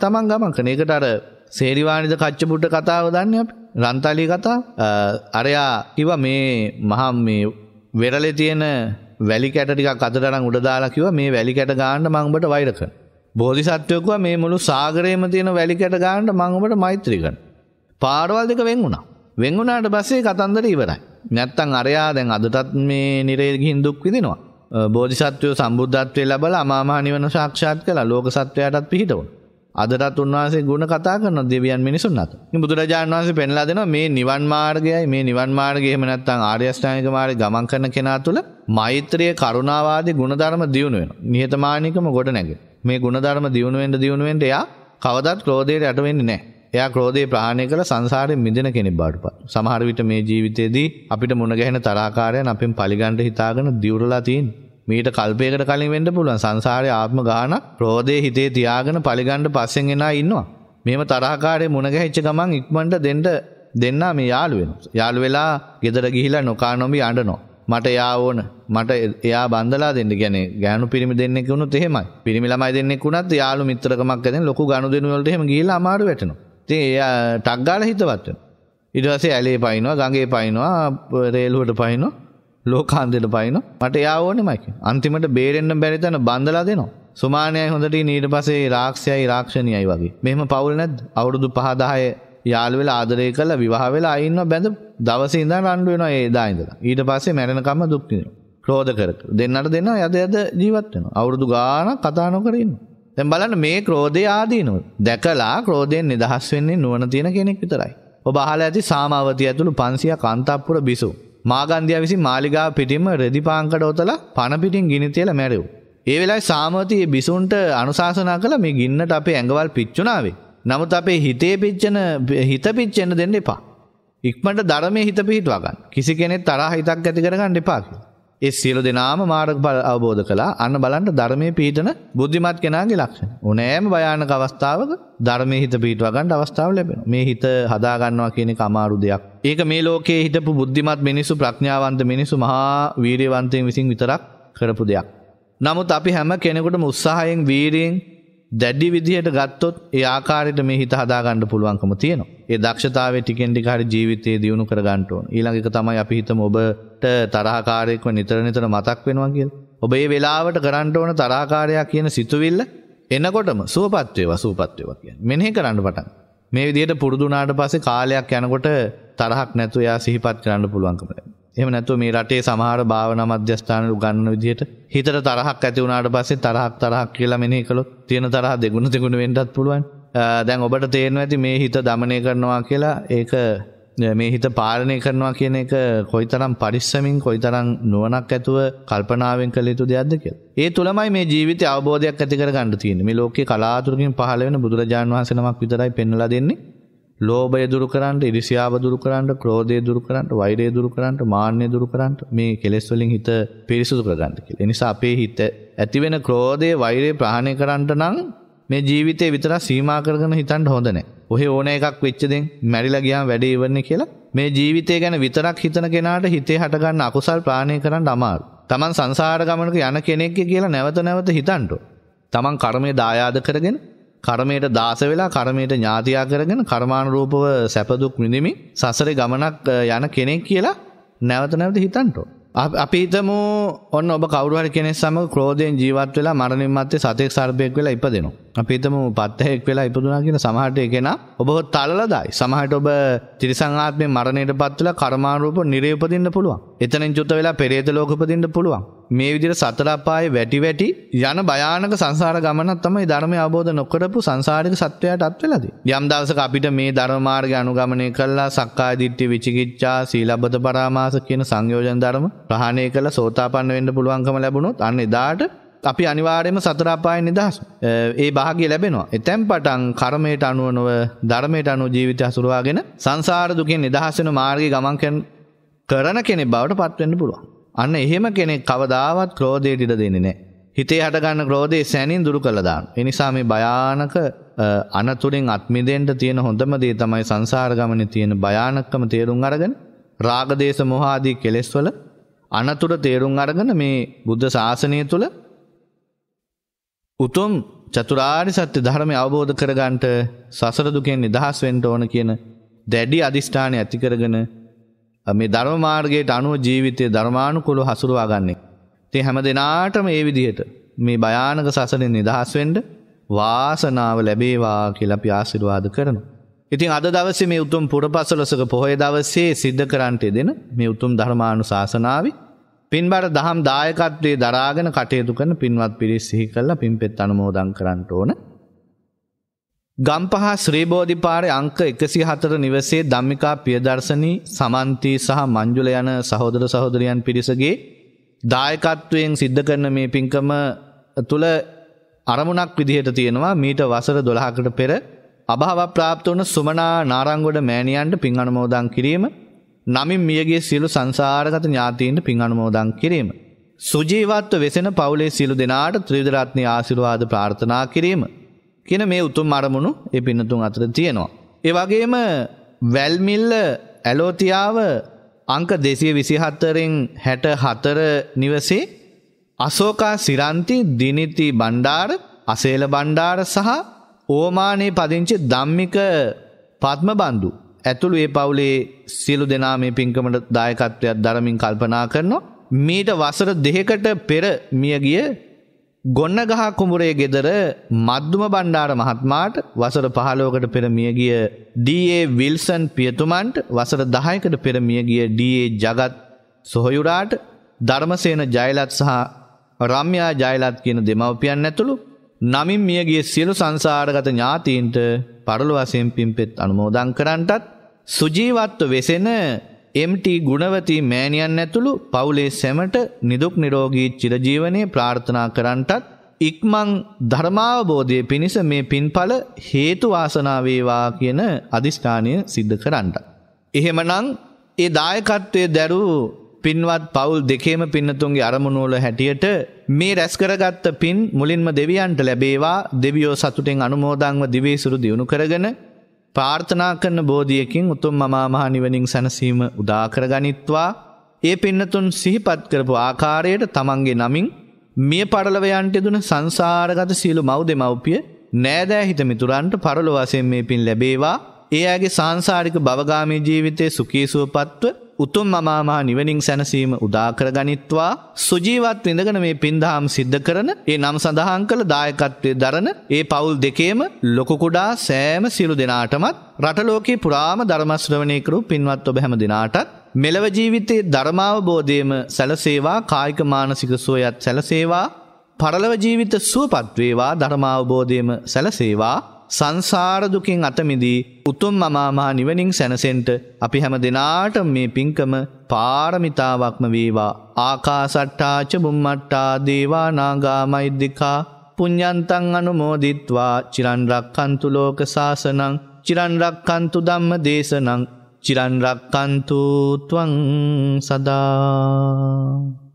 තමන් ගමන් කරන. ඒකට අර සේරිවානිද කච්චපුට්ට කතාව දන්නේ අපි. රන්තලී කතාව. අරයා කිව්වා මේ මහා මේ වෙරළේ තියෙන වැලි කැට ටිකක් අතට අරන් උඩ දාලා කිව්වා මේ වැලි කැට ගන්න මම උඹට වෛර කරනවා. බෝධිසත්වයෙක් කිව්වා මේ මුළු සාගරේම තියෙන වැලි කැට ගන්න මම උඹට මෛත්‍රී කරනවා. පාරවල් දෙක වෙන් වුණා. වෙන් වුණාට පස්සේ කතන්දර ඉවරයි. නැත්තම් අරයා දැන් අදටත් මේ නිරේ ගිහින් දුක් විඳිනවා. බෝධිසත්වයෝ සම්බුද්ධත්වයේ ලැබලා අමා මහ නිවන සාක්ෂාත් කළා. ලෝක සත්වයාටත් පිහිටවුණා. අදටත් උන්වහන්සේ ගුණ කතා කරන දෙවියන් මිනිසුන් අතර. ඉතින් බුදුරජාණන් වහන්සේ පෙන්ලා දෙනවා මේ නිවන් මාර්ගයයි මේ නිවන් මාර්ගය එහෙම නැත්නම් ආර්ය අෂ්ටාංගික මාර්ගය ගමන් කරන කෙනා තුළ මෛත්‍රිය කරුණාවාදී ගුණධර්ම දියුණු වෙනවා. නිහතමානීකම ගොඩ නැගෙනවා. මේ ගුණධර්ම දියුණු වෙන්න දියුණු වෙන්න එයා කවදත් ක්‍රෝධයට යට වෙන්නේ නැහැ. එයා ක්‍රෝධය ප්‍රහාණය කළ සංසාරයෙන් මිදෙන කෙනෙක් බවට පත්. සමහර විට මේ ජීවිතේදී අපිට මුණ ගැහෙන තරහකාරයන් අපෙන් පරිගන්න හිතාගෙන දියුරලා තියෙන්නේ. මීට කල්පයකට කලින් වෙන්න පුළුවන් සංසාරයේ ආත්ම ගාන ක්‍රෝධයේ හිතේ තියාගෙන පරිගන්න පස්සෙන් එනා ඉන්නවා. මේව තරහකාරයේ මුණ ගැහිච්ච ගමන් ඉක්මනට දෙන්න දෙන්නා මේ යාළු වෙනවා. යාළු වෙලා ගෙදර ගිහිලා නොකා නොමි අඬනවා. මට එයා ඕන. මට එයා බන්දලා දෙන්න කියන්නේ ගෑනු පිරිමි දෙන්නෙක් වුණොත් එහෙමයි. පිරිමි ළමයි දෙන්නෙක් වුණත් යාළු මිත්‍රකමක් ඇදෙන ලොකු ගනුදෙනු වලට එහෙම ගිහිල්ලා අමාරු වැටෙනවා. ඉතින් එයා ටක් ගාලා හිතවත් වෙනවා. ඊට පස්සේ ඇලේ පයින්නවා, ගඟේ පයින්නවා, රේලුවට පයින්නවා, ලෝකාන්තයට පයින්නවා. මට එයා ඕනෙමයි කියලා. අන්තිමට බේරෙන්න බැරි තැන බන්දලා දෙනවා. සුමානයයි හොඳට ඊට පස්සේ රාක්ෂයයි රාක්ෂණියයි වගේ. මෙහෙම පවුල් නැද්ද? අවුරුදු 5 10 යාළු වෙලා ආදරය කරලා විවාහ වෙලා ආයෙ ඉන්නවා බැඳ දවසේ ඉඳන් රණ්ඩු වෙනවා ඒ එදා ඉඳලා. ඊට පස්සේ මැරෙනකම්ම දුක් විඳිනවා. ක්‍රෝධ කර කර. දෙන්නට දෙන්නා යද යද ජීවත් වෙනවා. අවුරුදු ගාණක් කතා නොකර ඉන්නවා. දැන් බලන්න මේ ක්‍රෝධය ආදීනව. දැකලා ක්‍රෝධයෙන් නිදහස් වෙන්නේ නුවණ තියෙන කෙනෙක් විතරයි. ඔබ අහලා ඇති සාමාවතිය ඇතුළු 500ක් අන්තපුර බිසු. මාගන්ධියා විසින් මාලිගාව පිටින්ම රෙදි පාංකඩ ඔතලා පණ පිටින් ගිනි තියලා මැරෙව්වා. ඒ වෙලාවේ සාමවතී බිසුන්ට අනුශාසනා කළා මේ ගින්නට අපේ ඇඟවල් පිච්චුණාවේ. නමුත් අපේ හිතේ පිච්චෙන හිත පිච්චෙන්න දෙන්න එපා. ඉක්මනට ධර්මයේ හිත පිහිටවා ගන්න. කිසි කෙනෙක් තරහ හිතක් ඇති කරගන්න එපා කියලා. ඒ සියලු දෙනාම මාර්ගඵල අවබෝධ කළා. අන්න බලන්න ධර්මයේ පිහිටන බුද්ධිමත් කෙනාගේ ලක්ෂණ. ඕනෑම භයානක අවස්ථාවක ධර්මයේ හිත පිහිටවා ගන්න අවස්ථාව ලැබෙනවා. මේ හිත හදා ගන්නවා කියන එක අමාරු දෙයක්. ඒක මේ ලෝකයේ හිටපු බුද්ධිමත් මිනිස්සු ප්‍රඥාවන්ත මිනිස්සු මහා වීරියවන්තයින් විසින් විතරක් කරපු දෙයක්. නමුත් අපි හැම කෙනෙකුටම උත්සාහයෙන් වීරියෙන් දැඩි විදිහට ගත්තොත් ඒ ආකාරයට මේ හිත හදාගන්න පුළුවන්කම තියෙනවා. ඒ දක්ෂතාවය ටිකෙන් ටික හරි ජීවිතේ දියුණු කරගන්න ඕන. ඊළඟ එක තමයි අපි හිතමු ඔබට තරහකාරයෙක්ව නිතර නිතර මතක් වෙනවා කියලා. ඔබ මේ වෙලාවට කරන්න ඕන තරහකාරයා කියන සිතුවිල්ල එනකොටම සුවපත් වේවා සුවපත් වේවා කියන්නේ. මෙනෙහි කරන්න පටන්. මේ විදිහට පුරුදු වුණාට පස්සේ කාලයක් යනකොට තරහක් නැතුව එයා සිහිපත් කරන්න පුළුවන්කම ලැබෙනවා. එහෙම නැතුව මේ රටේ සමහර භාවනා මධ්‍යස්ථාන උගන්වන විදිහට හිතට තරහක් ඇති වුණාට පස්සේ තරහක් තරහක් කියලා මෙනෙහි කළොත් තියෙන තරහ දෙගුණ දෙගුණ වෙන්නත් පුළුවන්. දැන් ඔබට තේරෙනවා ඇති මේ හිත দমনය කරනවා කියලා ඒක මේ හිත පාලනය කරනවා කියන එක කොයිතරම් පරිස්සමින් කොයිතරම් නුවණක් ඇතුව කල්පනාවෙන් කළ යුතු දෙයක්ද කියලා. ඒ තුලමයි මේ ජීවිතය අවබෝධයක් ඇති කර ගන්න තියෙන්නේ. මේ ලෝකේ කලාතුරකින් පහළ වෙන බුදුරජාන් වහන්සේ නමක් විතරයි පෙන්වලා දෙන්නේ. ලෝභය දුරු කරන්න, ඉරිසියාව දුරු කරන්න, ක්‍රෝධය දුරු කරන්න, වෛරය දුරු කරන්න, මාන්නය දුරු කරන්න මේ කෙලෙස් වලින් හිත පිරිසුදු කරගන්න කියලා. ඒ නිසා අපේ හිත ඇති වෙන ක්‍රෝධය, වෛරය ප්‍රහාණය කරන්න නම් මේ ජීවිතේ විතර සීමා කරගෙන හිතන්න හොඳ නැහැ. ඔහෙ ඕන එකක් වෙච්ච දෙන් මැරිලා ගියාම වැඩේ ඉවරනේ කියලා මේ ජීවිතය ගැන විතරක් හිතන කෙනාට හිතේ හටගන්න අකුසල් ප්‍රාණය කරන්න අමාරු. Taman සංසාර ගමනක යන කෙනෙක්ගේ කියලා නැවත නැවත හිතන්න. Taman කර්මයේ දායාද කරගෙන කර්මයට දාස වෙලා කර්මයට ඥාතියා කරගෙන කර්මානුරූපව සැප දුක් විඳිමින් සසරේ ගමනක් යන කෙනෙක් කියලා නැවත නැවත හිතන්න ඕන. අපි හිතමු ඔන්න ඔබ කවුරු හරි කෙනෙක් සමග ක්‍රෝධයෙන් ජීවත් වෙලා මරණින් මත්තේ සතෙක් සර්පයෙක් වෙලා ඉපදෙනවා. අපි හිතමු පත්තහෙක් වෙලා ඉපදුනා කියන සමහරට ඒ කෙනා ඔබව තලලා දායි. සමහරට ඔබ ත්‍රිසං ආත්මේ මරණයටපත් වෙලා කර්මානුරූප නිරේ උපදින්න පුළුවන්. එතනින් චුත වෙලා පෙරේත ලෝක උපදින්න පුළුවන්. මේ විදිහට සතර අපායේ වැටි වැටි යන භයානක සංසාර ගමනක් තමයි ධර්මය අවබෝධ නොකරපු සංසාරික සත්වයාට අත් වෙලා තියෙන්නේ. යම් දවසක අපිට මේ ධර්ම මාර්ගය අනුගමනය කළා සක්කාය දිට්ඨි විචිකිච්ඡා සීලබ්බත පරාමාස කියන සංයෝජන ධර්ම ප්‍රහාණය කළා සෝතාපන්න වෙන්න පුළුවන්කම ලැබුණොත් අන්න එදාට අපි අනිවාර්යයෙන්ම සතර අපායෙන් නිදහස්. ඒ භාග්‍ය ලැබෙනවා. එතෙන් පටන් කර්මයට අනුව නොව ධර්මයට අනුව ජීවිතය හසුරවාගෙන සංසාර දුකෙන් නිදහස් වෙන මාර්ගයේ ගමන් කරන කෙනෙක් බවට පත් වෙන්න පුළුවන්. අන්න එහෙම කෙනෙක් කවදාවත් ක්‍රෝධයට ඉඩ දෙන්නේ නැහැ. හිතේ හටගන්න ක්‍රෝධය සැනින් දුරු කළා දාන. ඒ නිසා මේ භයානක අනතුරින් අත්මිදෙන්න තියෙන හොඳම දේ තමයි සංසාර ගමනේ තියෙන භයානකම තේරුම් අරගෙන රාග දේශ මොහ ආදී කෙලෙස් වල අනතුර තේරුම් අරගෙන මේ බුද්ධ ශාසනය තුල උතුම් චතුරාර්ය සත්‍ය ධර්මය අවබෝධ කරගන්නට සසර දුකෙන් නිදහස් වෙන්න ඕන කියන දැඩි අදිෂ්ඨානය ඇති කරගෙන මේ ධර්ම මාර්ගයට අනුව ජීවිතයේ ධර්මානුකූලව හසුරුවා ගන්න. ඉතින් හැම දිනාටම මේ විදිහට මේ භයානක සසරෙන් නිදහස් වෙන්න වාසනාව ලැබේවා කියලා අපි ආශිර්වාද කරනවා. ඉතින් අද දවසේ මේ උතුම් පුරපසළොසක පොහොය දවසේ සිද්ධ කරන්නට දෙන මේ උතුම් ධර්මානුශාසනාවේ පින්බර දහම් දායකත්වයේ දරාගෙන කටයුතු කරන පින්වත් පිරිස් සිහි කළා පින්පෙත් අනුමෝදන් කරන්න ඕන. ගම්පහ ශ්‍රීබෝධිපාරේ අංක 104 නිවසේ ධම්මිකා පියදර්ශනී සමන්ති සහ මංජුල යන සහෝදර සහෝදරියන් පිරිසගේ දායකත්වයෙන් සිද්ධ කරන මේ පින්කම තුල අරමුණක් විදිහට තියෙනවා මීට වසර 12කට පෙර අභාව ප්‍රාප්ත වුණ සුමනා නාරංගොඩ මෑණියන්ට පින් අනුමෝදන් කිරීම නමින් මියගේ සියලු සංසාරගත ඥාතීන්ට පින් අනුමෝදන් කිරීම. සුජීවත්ව වෙසෙන පවුලේ සියලු දෙනාට ත්‍රිවිධ රත්නයේ ආශිර්වාද ප්‍රාර්ථනා කිරීම. කියන මේ උතුම් අරමුණු ඒ පින්නතුන් අතර තියෙනවා. ඒ වගේම වැල්මිල්ල ඇලෝතියාව අංක 224න් 64 නිවසේ අශෝකා සිරන්ති දිනිති බණ්ඩාර අසේල බණ්ඩාර සහ ඕමානේ පදිංචි ධම්මික පත්මබන්දු ඇතුළු ඒ පවුලේ සියලු දෙනා මේ පින්කමට දායකත්වයක් දරමින් කල්පනා කරනවා. මීට වසර දෙකකට පෙර මියගිය ගොන්නගහ කුඹුරේ ගෙදර මද්දුම බණ්ඩාර මහත්මාට වසර 15කට පෙර මියගිය ඩී.ඒ. විල්සන් පියතුමන්ට වසර 10කට පෙර මියගිය ඩී.ඒ. ජගත් සොහයුරාට ධර්මසේන ජයලත් සහ රම්‍යා ජයලත් කියන දෙමව්පියන් ඇතුළු නමින් මියගිය සියලු සංසාරගත ඥාතීන්ට පරලොව වශයෙන් පින්පෙත් අනුමෝදන් කරන්නටත් සුජීවත්ව වෙසෙන MT ගුණවති මෑණියන් ඇතුළු පවුලේ සැමට නිදුක් නිරෝගී චිරජීවනයේ ප්‍රාර්ථනා කරන්නටත් ඉක්මන් ධර්මාවබෝධය පිණිස මේ පින්ඵල හේතු වාසනා වේවා කියන අදිෂ්ඨානය සිද්ධ කරන්නට. එහෙමනම් ඒ දායකත්වයේ දරූ පින්වත් පවුල් දෙකේම පින්නතුන්ගේ අරමුණු වල හැටියට මේ රැස් කරගත්ත පින් මුලින්ම දෙවියන්ට ලැබේවා දෙවියෝ සතුටෙන් අනුමෝදන්ව දිවේසුරු දියුණු කරගෙන ප්‍රාර්ථනා කරන බෝධියකින් උතුම් මමා මහ නිවනින් සැනසීම උදා කරගනිත්වා. ඒ පින්නතුන් සිහිපත් කරපු ආකාරයට තමන්ගේ නමින් මිය පරලව යන්ට දුන සංසාරගත සියලු මව් දෙමව්පිය නෑදෑ හිත මිතුරන්ට පරලොව වශයෙන් මේ පින් ලැබේවා. ඒ අයගේ සංසාරික භවගාමී ජීවිතයේ සුඛී සුවපත්ව උතුම් මමාමහා නිවනින් සැනසීම උදාකර ගනිත්වා සුජීවත් විඳගෙන මේ පින්දහම් සිද්ධ කරන ඒ නම් සඳහන් කළ දායකත්වය දරන ඒ පවුල් දෙකේම ලොකු කුඩා සෑම සියලු දෙනාටමත් රටලෝකේ පුරාම ධර්මශ්‍රවණය කරු පින්වත් ඔබ හැම දෙනාටත් මෙලව ජීවිතයේ ධර්මාවබෝධයම සැලසේවා කායික මානසික සුවයත් සැලසේවා පරලව ජීවිත සුවපත් වේවා ධර්මාවබෝධයම සැලසේවා. සංසාරදුකින් අතමිදී උතුම් අමාමහා නිවනින් සැනසෙන්ට අපි හැම දෙනාට මේ පින්කම පාරමිතාවක්ම වේවා. ආකාසට්ටාච බුම්මට්ටා දේවානාගා මෛද්දිකා පුඤ්ඥන්තන් අනුමෝදිත්වා චිරන්රක්කන්තු ලෝක සාසනං චිරන්රක්කන්තු දම්ම දේශනං චිරන්රක්කන්තුතුවන් සදා.